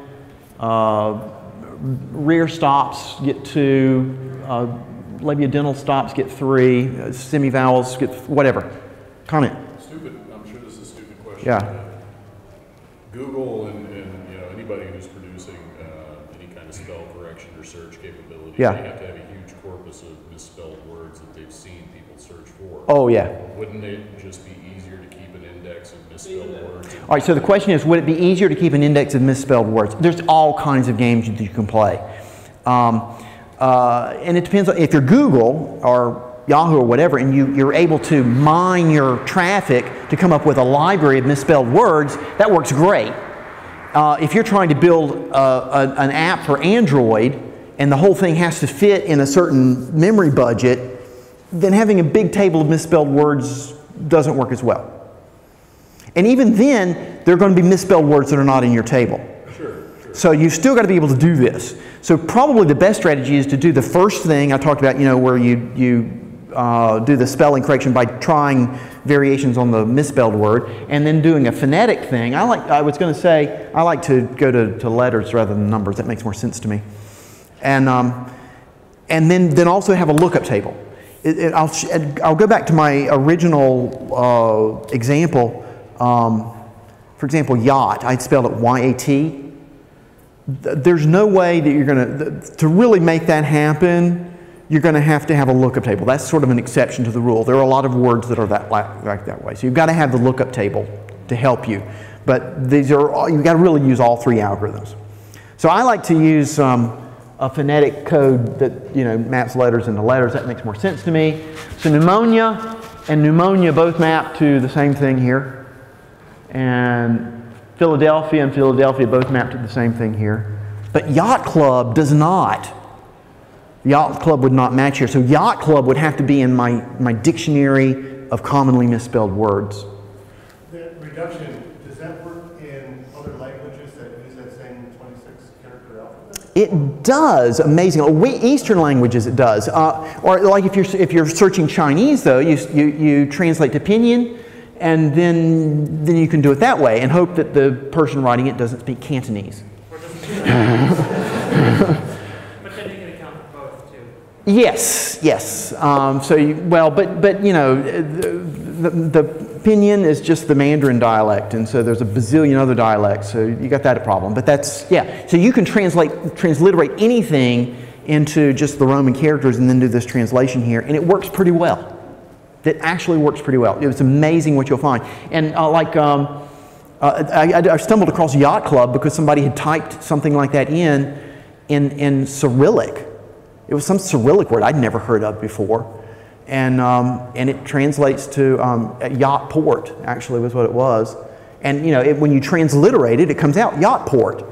Uh, rear stops get two. Uh, labiodental stops get three. Uh, semivowels get whatever. Comment. Stupid. I'm sure this is a stupid question. Yeah. Google and, Yeah. They have to have a huge corpus of misspelled words that they've seen people search for. Oh, yeah. Wouldn't it just be easier to keep an index of misspelled words? All right, so the question is, would it be easier to keep an index of misspelled words? There's all kinds of games that you can play. Um, uh, and it depends on, if you're Google or Yahoo or whatever, and you, you're able to mine your traffic to come up with a library of misspelled words, that works great. Uh, if you're trying to build a, a, an app for Android and the whole thing has to fit in a certain memory budget, then having a big table of misspelled words doesn't work as well. And even then, there are going to be misspelled words that are not in your table. Sure, sure. So you've still got to be able to do this. So probably the best strategy is to do the first thing I talked about, you know, where you, you uh, do the spelling correction by trying variations on the misspelled word and then doing a phonetic thing. I like, I was going to say, I like to go to, to letters rather than numbers. That makes more sense to me. And, um, and then, then also have a lookup table. It, it, I'll, I'll go back to my original uh, example. Um, for example, yacht, I spelled it Y-A-T. There's no way that you're going to, to really make that happen, you're going to have to have a lookup table. That's sort of an exception to the rule. There are a lot of words that are that like, that way. So you've got to have the lookup table to help you. But these are you've got to really use all three algorithms. So I like to use um, a phonetic code that you know maps letters into letters. That makes more sense to me. So pneumonia and pneumonia both map to the same thing here, and Philadelphia and Philadelphia both map to the same thing here. But Yacht Club does not. Yacht Club would not match here. So Yacht Club would have to be in my, my dictionary of commonly misspelled words. The reduction, does that work in other languages that use that same 26 character alphabet? It does, amazing. We, Eastern languages it does. Uh, or like if you're, if you're searching Chinese though, you, you, you translate to pinyin and then, then you can do it that way and hope that the person writing it doesn't speak Cantonese. (laughs) Yes, yes. Um, so, you, well, but, but you know, the, the, the pinyin is just the Mandarin dialect, and so there's a bazillion other dialects, so you got that a problem. But that's, yeah. So you can translate, transliterate anything into just the Roman characters and then do this translation here, and it works pretty well. It actually works pretty well. It's amazing what you'll find. And uh, like, um, uh, I, I stumbled across Yacht Club because somebody had typed something like that in in, in Cyrillic. It was some Cyrillic word I'd never heard of before. And, um, and it translates to um, yacht port, actually, was what it was. And you know, it, when you transliterate it, it comes out yacht port.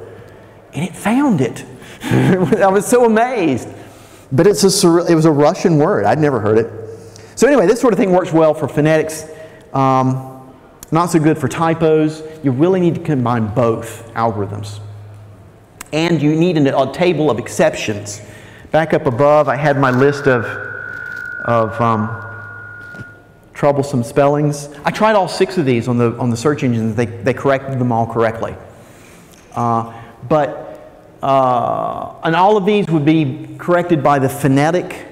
And it found it. (laughs) I was so amazed. But it's a, it was a Russian word. I'd never heard it. So, anyway, this sort of thing works well for phonetics. Um, not so good for typos. You really need to combine both algorithms. And you need a, a table of exceptions. Back up above, I had my list of, of um, troublesome spellings. I tried all six of these on the, on the search engines. They, they corrected them all correctly. Uh, but, uh, and all of these would be corrected by the phonetic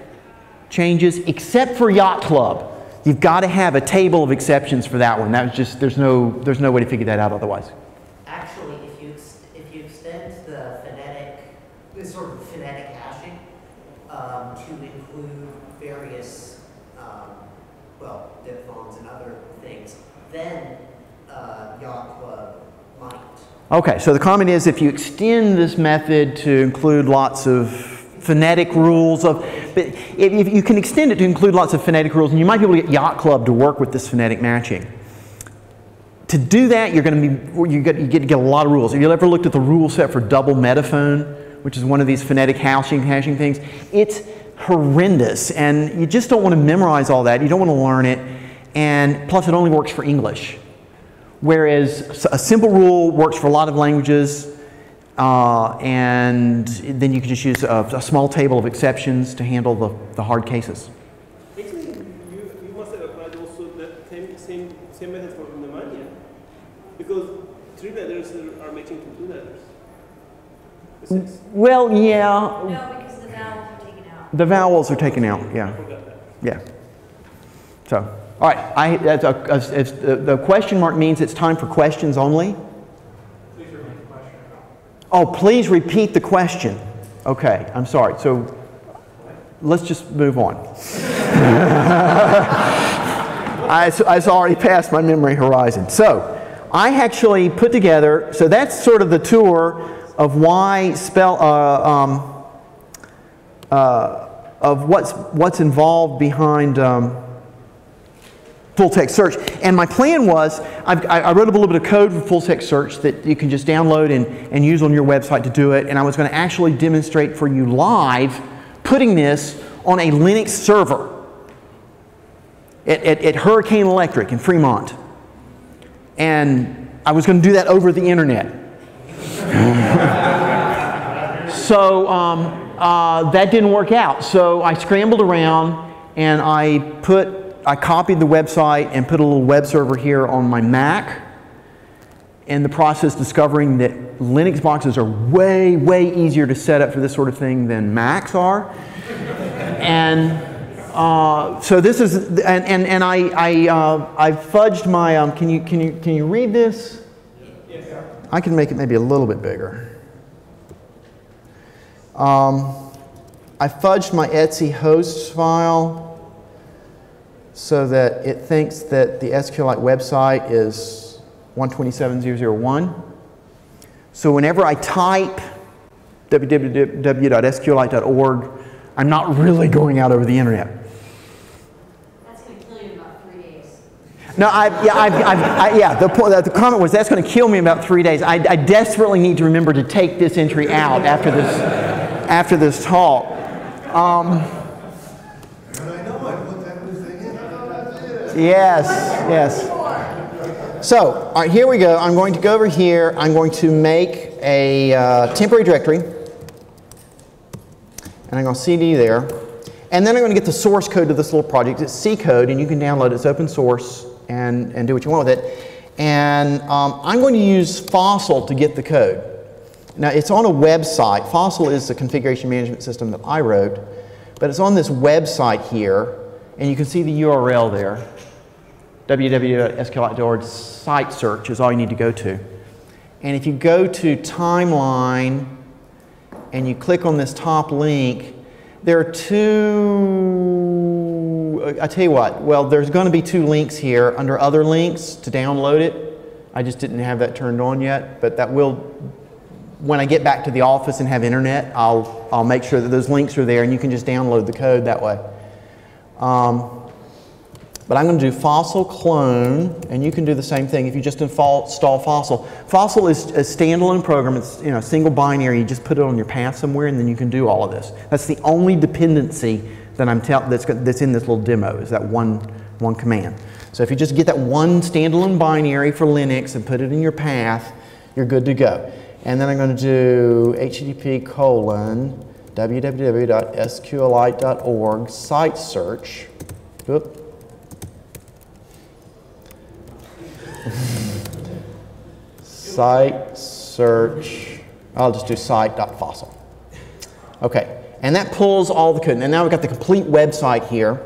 changes, except for Yacht Club. You've got to have a table of exceptions for that one. That was just, there's no, there's no way to figure that out otherwise. Actually, if you, ex- if you extend the phonetic, this sort of phonetic hashing, um, to include various, um, well, diphthongs and other things, then, uh, Yacht Club might. Okay, so the comment is if you extend this method to include lots of phonetic rules of, but if, you can extend it to include lots of phonetic rules, and you might be able to get Yacht Club to work with this phonetic matching. To do that, you're going to be you get you get to get a lot of rules. Have you ever looked at the rule set for double metaphone, which is one of these phonetic hashing hashing things? It's horrendous, and you just don't want to memorize all that. You don't want to learn it, and plus, it only works for English. Whereas a simple rule works for a lot of languages, uh, and then you can just use a, a, small table of exceptions to handle the, the hard cases. Actually, you, you must have applied also that same, same, same method for pneumonia. Because three letters are matching to two letters. Six. Well, yeah. No, because the vowels are taken out. The vowels are taken out, yeah. Yeah. So, all right, I, that's a, as, as the, the question mark means it's time for questions only. Oh, please repeat the question. Okay, I'm sorry. So let's just move on. (laughs) I, I already passed my memory horizon. So I actually put together, so that's sort of the tour of why spell, uh, um, uh, of what's, what's involved behind um, full text search. And my plan was, I've, i wrote a little bit of code for full text search that you can just download and, and use on your website to do it. And I was going to actually demonstrate for you live putting this on a Linux server at, at, at Hurricane Electric in Fremont. And I was going to do that over the internet. (laughs) so um, uh, that didn't work out. So I scrambled around and I put I copied the website and put a little web server here on my Mac. In the process, discovering that Linux boxes are way, way easier to set up for this sort of thing than Macs are. (laughs) and uh, so this is, and, and, and I, I, uh, I fudged my, um, can, you, can, you, can you read this? I can make it maybe a little bit bigger. Um, I fudged my etc hosts file so that it thinks that the SQLite website is 127.001. So whenever I type www.sqlite.org, I'm not really going out over the internet. That's going to kill you in about three days. No, I, yeah, I, I, I, yeah. The, point, the comment was that's going to kill me in about three days. I, I desperately need to remember to take this entry out after this, after this talk. Um, Yes, yes. So, all right, here we go. I'm going to go over here. I'm going to make a uh, temporary directory. And I'm going to CD there. And then I'm going to get the source code to this little project. It's C code, and you can download it. It's open source and, and do what you want with it. And um, I'm going to use Fossil to get the code. Now, it's on a website. Fossil is the configuration management system that I wrote. But it's on this website here, and you can see the URL there www.sqlite.org site search is all you need to go to. And if you go to timeline and you click on this top link, there are two, I tell you what, well, there's going to be two links here under other links to download it. I just didn't have that turned on yet, but that will when I get back to the office and have internet, I'll, I'll make sure that those links are there and you can just download the code that way. Um, but I'm going to do fossil clone, and you can do the same thing if you just install, fossil. Fossil is a standalone program. It's you know single binary. You just put it on your path somewhere, and then you can do all of this. That's the only dependency that I'm that's, that's in this little demo is that one one command. So if you just get that one standalone binary for Linux and put it in your path, you're good to go. And then I'm going to do http colon www.sqlite.org site search. Site search, I'll just do site.fossil. Okay, and that pulls all the code. And now we've got the complete website here.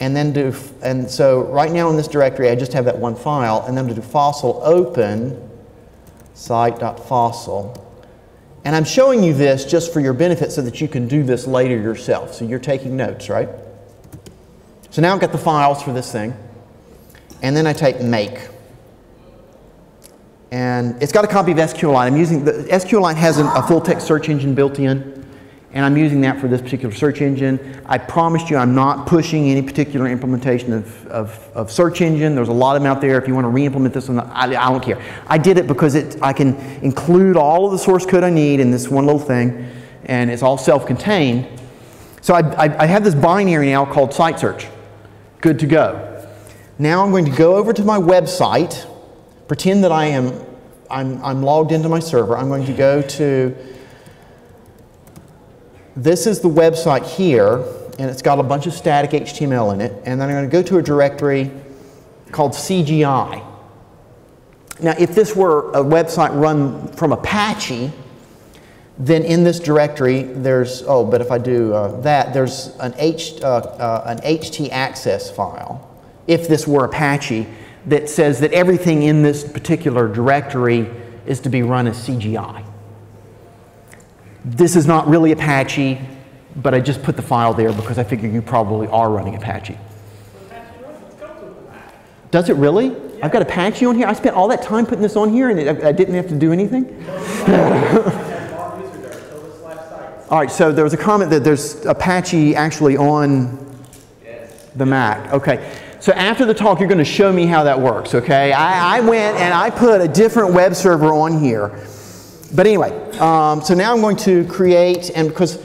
And then do, and so right now in this directory, I just have that one file, and then to do fossil open site.fossil. And I'm showing you this just for your benefit so that you can do this later yourself. So you're taking notes, right? So now I've got the files for this thing. And then I type make. And it's got a copy of SQLite. I'm using, the SQLite has a full text search engine built in. And I'm using that for this particular search engine. I promised you I'm not pushing any particular implementation of, of, of search engine. There's a lot of them out there. If you want to re-implement this one, I, I don't care. I did it because it, I can include all of the source code I need in this one little thing. And it's all self-contained. So I, I, I have this binary now called site search. Good to go. Now I'm going to go over to my website, pretend that I am I'm, I'm logged into my server. I'm going to go to this is the website here, and it's got a bunch of static HTML in it. And then I'm going to go to a directory called CGI. Now, if this were a website run from Apache, then in this directory, there's, oh, but if I do uh, that, there's an, H, uh, uh, an htaccess file, if this were Apache, that says that everything in this particular directory is to be run as CGI. This is not really Apache, but I just put the file there because I figure you probably are running Apache. Does it really? I've got Apache on here. I spent all that time putting this on here and I didn't have to do anything. (laughs) all right, so there was a comment that there's Apache actually on the Mac. Okay. So after the talk, you're going to show me how that works, okay? I, I went and I put a different web server on here. But anyway, um, so now I'm going to create, and because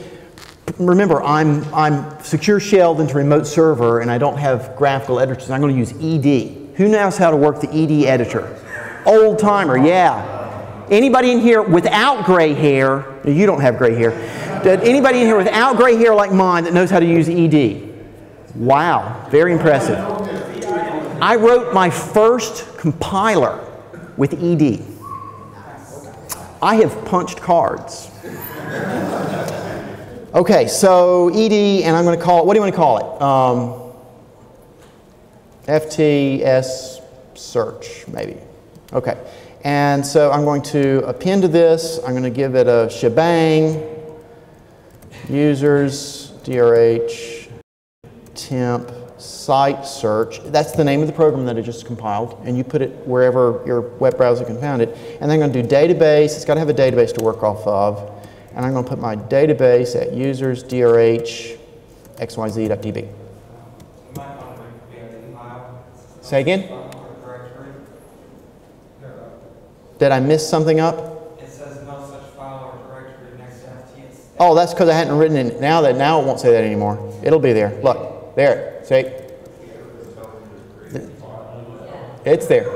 remember, I'm, I'm secure shelled into remote server and I don't have graphical editors, I'm going to use ED. Who knows how to work the ED editor? Old timer, yeah. Anybody in here without gray hair, you don't have gray hair, anybody in here without gray hair like mine that knows how to use ED? Wow, very impressive. I wrote my first compiler with ED. I have punched cards. Okay, so ED, and I'm going to call it, what do you want to call it? Um, FTS search, maybe. Okay, and so I'm going to append to this, I'm going to give it a shebang, users, DRH, temp, site search. That's the name of the program that I just compiled, and you put it wherever your web browser can find it. And then I'm going to do database. It's got to have a database to work off of. And I'm going to put my database at users drh xyz.db. Say again? Did I miss something up? It says no such file or directory next to FTS. Oh, that's because I hadn't written it. Now that now it won't say that anymore. It'll be there. Look, there. See? It's there.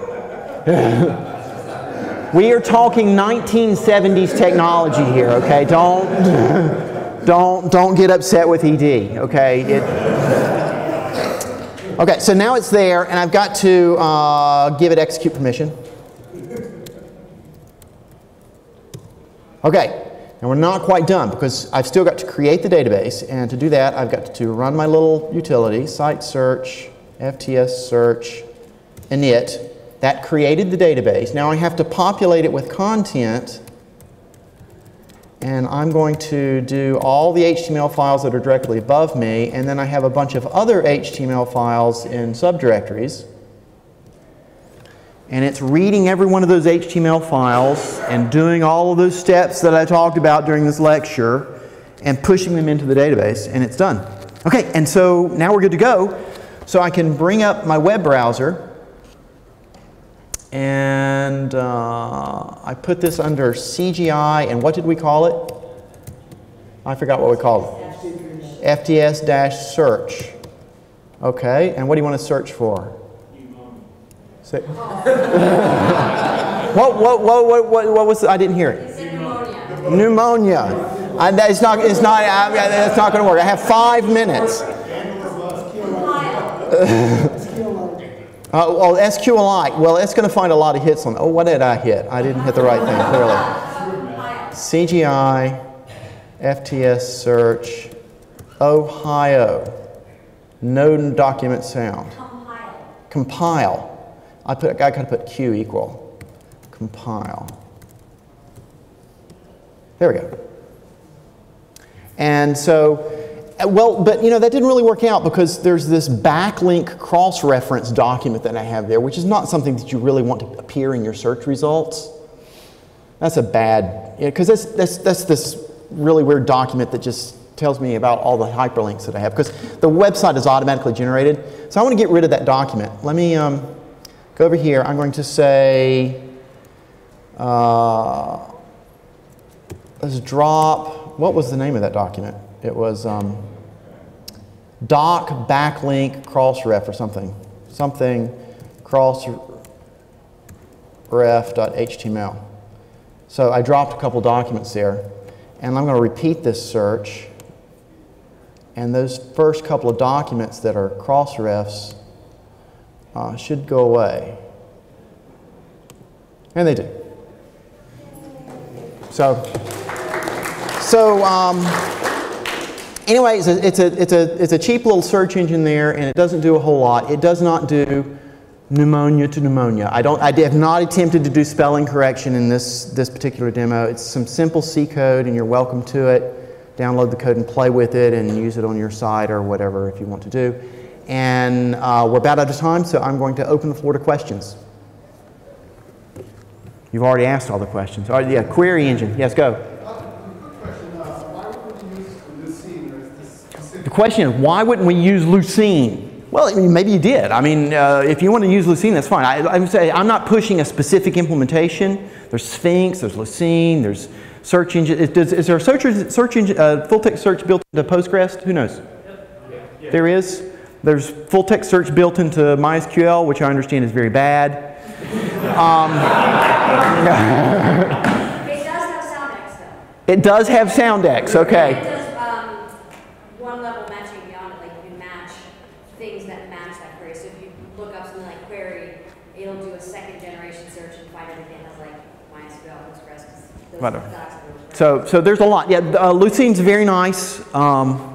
(laughs) we are talking 1970s technology here, okay? Don't don't don't get upset with ED, okay? It, okay, so now it's there, and I've got to uh, give it execute permission. Okay, and we're not quite done because I've still got to create the database, and to do that, I've got to run my little utility, site search, FTS search, init. That created the database. Now I have to populate it with content, and I'm going to do all the HTML files that are directly above me, and then I have a bunch of other HTML files in subdirectories. And it's reading every one of those HTML files and doing all of those steps that I talked about during this lecture and pushing them into the database, and it's done. Okay, and so now we're good to go. So I can bring up my web browser, and uh, I put this under CGI, and what did we call it? I forgot what we called it. FTS-search. Okay, and what do you want to search for? Say, (laughs) what, what, what, what, what, what was, I didn't hear it. pneumonia. Pneumonia. I, it's not, it's not, I, it's not going to work. I have five minutes. (laughs) Uh, well, SQLite. Well, it's going to find a lot of hits on. Oh, what did I hit? I didn't hit the right thing, clearly. CGI, FTS search, Ohio. No document sound. Compile. Compile. I put. I gotta put Q equal. Compile. There we go. And so, uh, well, but you know that didn't really work out because there's this backlink cross-reference document that I have there, which is not something that you really want to appear in your search results. That's a bad, because that's, that's, that's this really weird document that just tells me about all the hyperlinks that I have, because the website is automatically generated. So I want to get rid of that document. Let me um, go over here. I'm going to say, uh, let's drop, what was the name of that document? It was um, doc backlink crossref or something. Something crossref.html. So I dropped a couple documents there, and I'm going to repeat this search. And those first couple of documents that are crossrefs uh, should go away. And they do. So, so um, anyway, it's a, it's, a, it's, a, it's a cheap little search engine there, and it doesn't do a whole lot. It does not do pneumonia to pneumonia. I, don't, I have not attempted to do spelling correction in this, this particular demo. It's some simple C code, and you're welcome to it. Download the code and play with it and use it on your site or whatever if you want to do. And uh, we're about out of time, so I'm going to open the floor to questions. You've already asked all the questions. All right, yeah, query engine. Yes, go. The question is, why wouldn't we use Lucene? Well, I mean, maybe you did. I mean, uh, if you want to use Lucene, that's fine. I, I would say I'm not pushing a specific implementation. There's Sphinx, there's Lucene, there's search engine. Is, does, is there a search, search engine, uh, full text search built into Postgres? Who knows? There is. There's full text search built into MySQL, which I understand is very bad. Um, It does have Soundex though. it does have Soundex, It okay. does, um, one level matching beyond it, like you can match things that match that query. So if you look up something like query, it'll do a second generation search and find everything that's like MySQL, Postgres, 'cause Whatever. So, so there's a lot. Yeah, uh, Lucene's very nice. Um,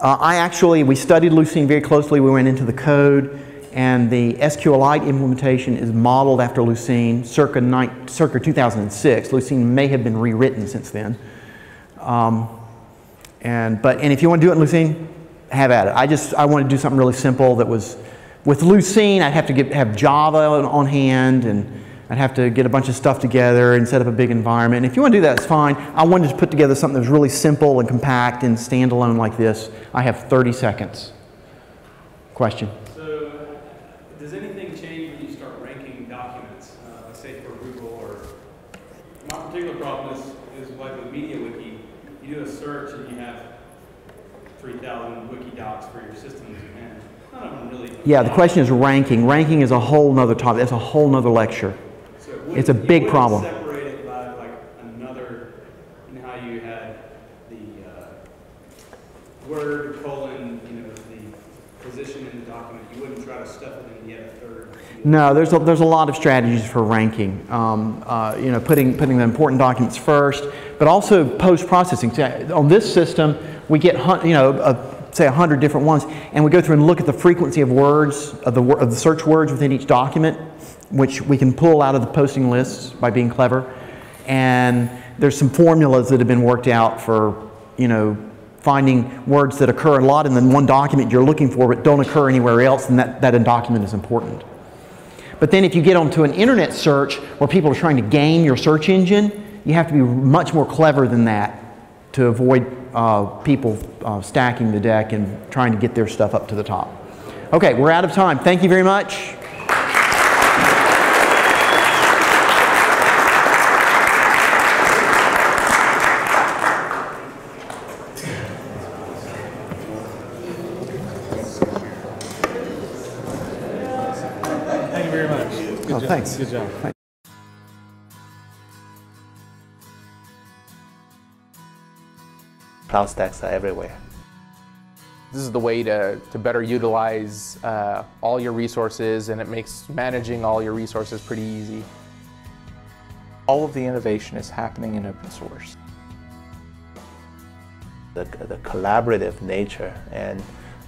uh, I actually, we studied Lucene very closely. We went into the code, and the SQLite implementation is modeled after Lucene, circa, nine, circa 2006. Lucene may have been rewritten since then. Um, and, but, and if you want to do it in Lucene, have at it. I just, I want to do something really simple that was, with Lucene, I'd have to get, have Java on, on hand, and I'd have to get a bunch of stuff together and set up a big environment. And if you want to do that, it's fine. I wanted to put together something that was really simple and compact and standalone like this. I have 30 seconds. Question? So, does anything change when you start ranking documents, uh, say for Google or? My particular problem is, is like with MediaWiki, you do a search and you have 3,000 wiki docs for your systems, and none of them really. Yeah, the question is ranking. Ranking is a whole nother topic. That's a whole nother lecture. So it It's a big problem. Separate it by like another, you know how you had the uh, word colon, you know, the position in the document. You wouldn't try to stuff it in yet a third. No, there's a, there's a lot of strategies for ranking. Um, uh, you know, putting, putting the important documents first, but also post-processing. See, On this system, we get, you know, uh, say 100 different ones, and we go through and look at the frequency of words, of the, of the search words within each document, which we can pull out of the posting lists by being clever. And there's some formulas that have been worked out for, you know, finding words that occur a lot in the one document you're looking for but don't occur anywhere else, and that, that document is important. But then if you get onto an internet search where people are trying to game your search engine, you have to be much more clever than that to avoid uh, people uh, stacking the deck and trying to get their stuff up to the top. Okay, we're out of time. Thank you very much. Thank you very much. Good job. thanks. Job. Cloud stacks are everywhere. This is the way to, to better utilize uh, all your resources and it makes managing all your resources pretty easy. All of the innovation is happening in open source. The, the collaborative nature and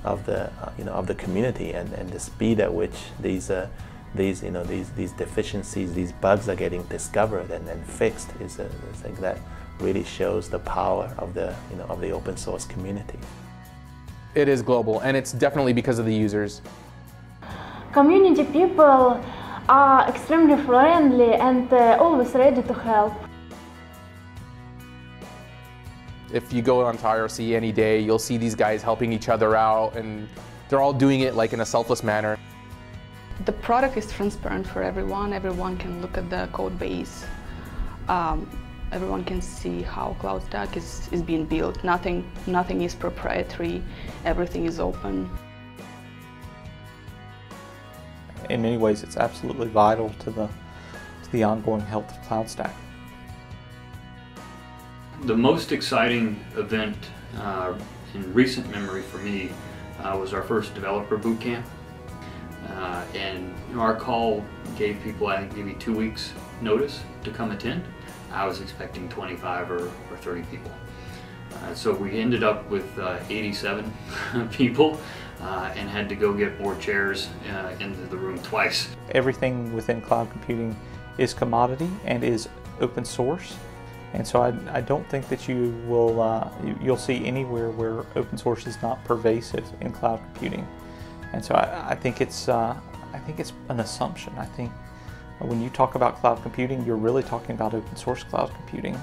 of the uh, you know of the community and, and the speed at which these uh, these you know these these deficiencies these bugs are getting discovered and, then fixed is a, a thing that really shows the power of the you know of the open source community. It is global and it's definitely because of the users. Community people are extremely friendly and uh, always ready to help. If you go onto IRC any day, you'll see these guys helping each other out and they're all doing it like in a selfless manner. The product is transparent for everyone. Everyone can look at the code base. Um, everyone can see how CloudStack is, is being built. Nothing, nothing is proprietary. Everything is open. In many ways, it's absolutely vital to the, to the ongoing health of CloudStack. The most exciting event uh, in recent memory for me uh, was our first developer boot camp. Uh, and you know, our call gave people, I think, maybe two weeks notice to come attend. I was expecting 25 or, or 30 people. Uh, so we ended up with uh, 87 (laughs) people uh, and had to go get more chairs uh, into the room twice. Everything within cloud computing is commodity and is open source. And so I, I don't think that you will uh, you, you'll see anywhere where open source is not pervasive in cloud computing. And so I, I think it's uh, I think it's an assumption. I think when you talk about cloud computing, you're really talking about open source cloud computing.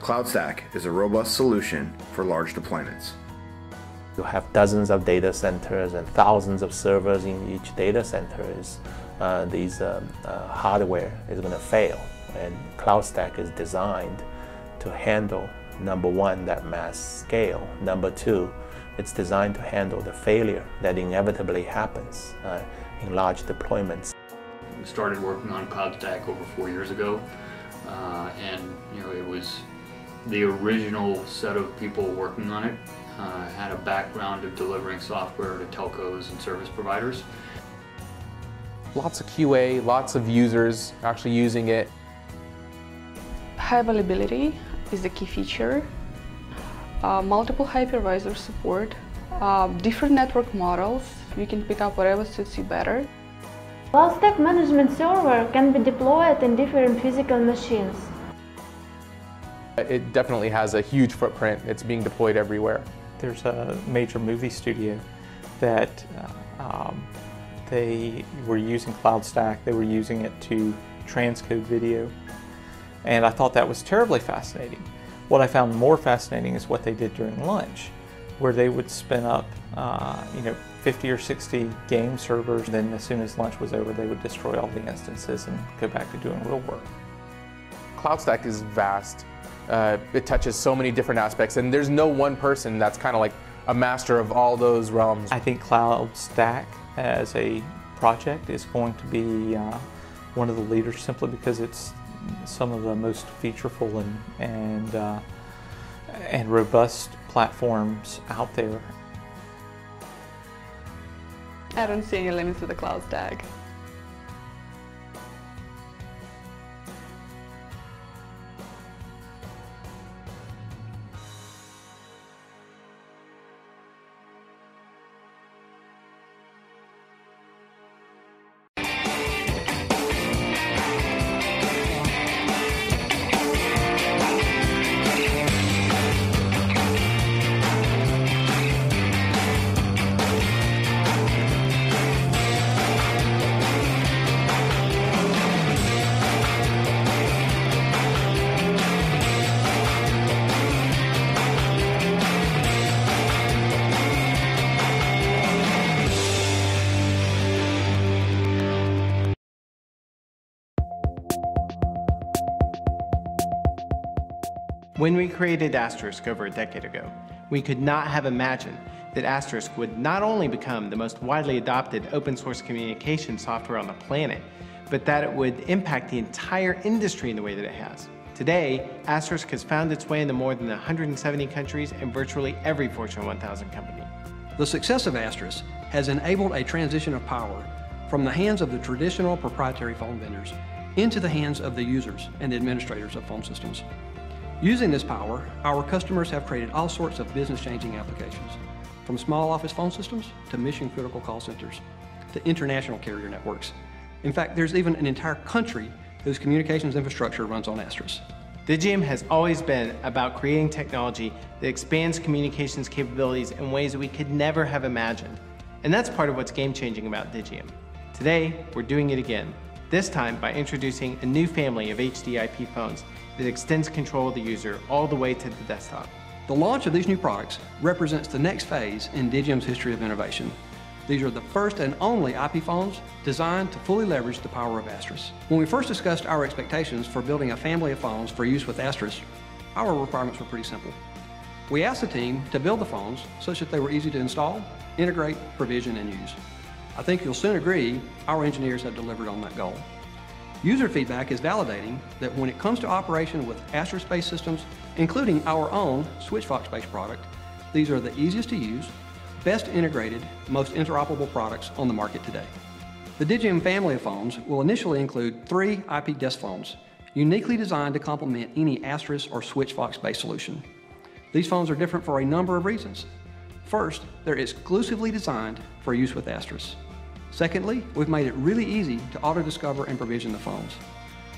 CloudStack is a robust solution for large deployments. You have dozens of data centers and thousands of servers in each data center. Is, uh, these um, uh, hardware is going to fail, and CloudStack is designed to handle number one that mass scale. Number two, it's designed to handle the failure that inevitably happens uh, in large deployments. We started working on CloudStack over four years ago, uh, and you know it was the original set of people working on it uh, had a background of delivering software to telcos and service providers. Lots of QA, lots of users actually using it. High availability is the key feature. Uh, multiple hypervisor support, uh, different network models. You can pick up whatever suits you better. CloudStack Management Server can be deployed in different physical machines. It definitely has a huge footprint. It's being deployed everywhere. There's a major movie studio that uh, um, they were using CloudStack. They were using it to transcode video. And I thought that was terribly fascinating. What I found more fascinating is what they did during lunch, where they would spin up, uh, you know, 50 or 60 game servers. Then as soon as lunch was over, they would destroy all the instances and go back to doing real work. CloudStack is vast. Uh, it touches so many different aspects, and there's no one person that's kind of like a master of all those realms. I think CloudStack as a project is going to be uh, one of the leaders simply because it's some of the most featureful and and uh, and robust platforms out there. I don't see any limits to the CloudStack. When created Asterisk over a decade ago, we could not have imagined that Asterisk would not only become the most widely adopted open source communication software on the planet, but that it would impact the entire industry in the way that it has. Today, Asterisk has found its way into more than 170 countries and virtually every Fortune 1000 company. The success of Asterisk has enabled a transition of power from the hands of the traditional proprietary phone vendors into the hands of the users and administrators of phone systems. Using this power, our customers have created all sorts of business-changing applications, from small office phone systems to mission-critical call centers to international carrier networks. In fact, there's even an entire country whose communications infrastructure runs on Asterisk. Digium has always been about creating technology that expands communications capabilities in ways that we could never have imagined. And that's part of what's game-changing about Digium. Today, we're doing it again, this time by introducing a new family of HDIP phones that extends control of the user all the way to the desktop. The launch of these new products represents the next phase in Digium's history of innovation. These are the first and only IP phones designed to fully leverage the power of Asterisk. When we first discussed our expectations for building a family of phones for use with Asterisk, our requirements were pretty simple. We asked the team to build the phones such that they were easy to install, integrate, provision, and use. I think you'll soon agree our engineers have delivered on that goal. User feedback is validating that when it comes to operation with Asterisk-based systems, including our own SwitchVox-based product, these are the easiest to use, best integrated, most interoperable products on the market today. The Digium family of phones will initially include three IP desk phones, uniquely designed to complement any Asterisk or SwitchVox-based solution. These phones are different for a number of reasons. First, they're exclusively designed for use with Asterisk. Secondly, we've made it really easy to auto-discover and provision the phones.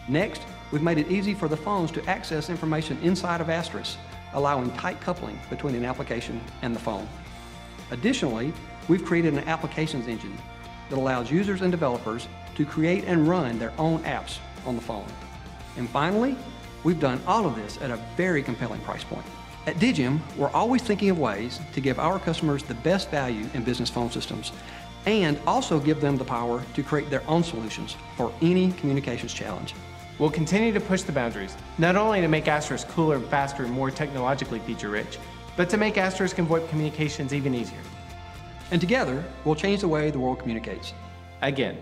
Next, we've made it easy for the phones to access information inside of Asterisk, allowing tight coupling between an application and the phone. Additionally, we've created an applications engine that allows users and developers to create and run their own apps on the phone. And finally, we've done all of this at a very compelling price point. At Digium, we're always thinking of ways to give our customers the best value in business phone systems and also give them the power to create their own solutions for any communications challenge. We'll continue to push the boundaries, not only to make Asterisk cooler, faster, and more technologically feature-rich, but to make Asterisk and VoIP communications even easier. And together, we'll change the way the world communicates. Again,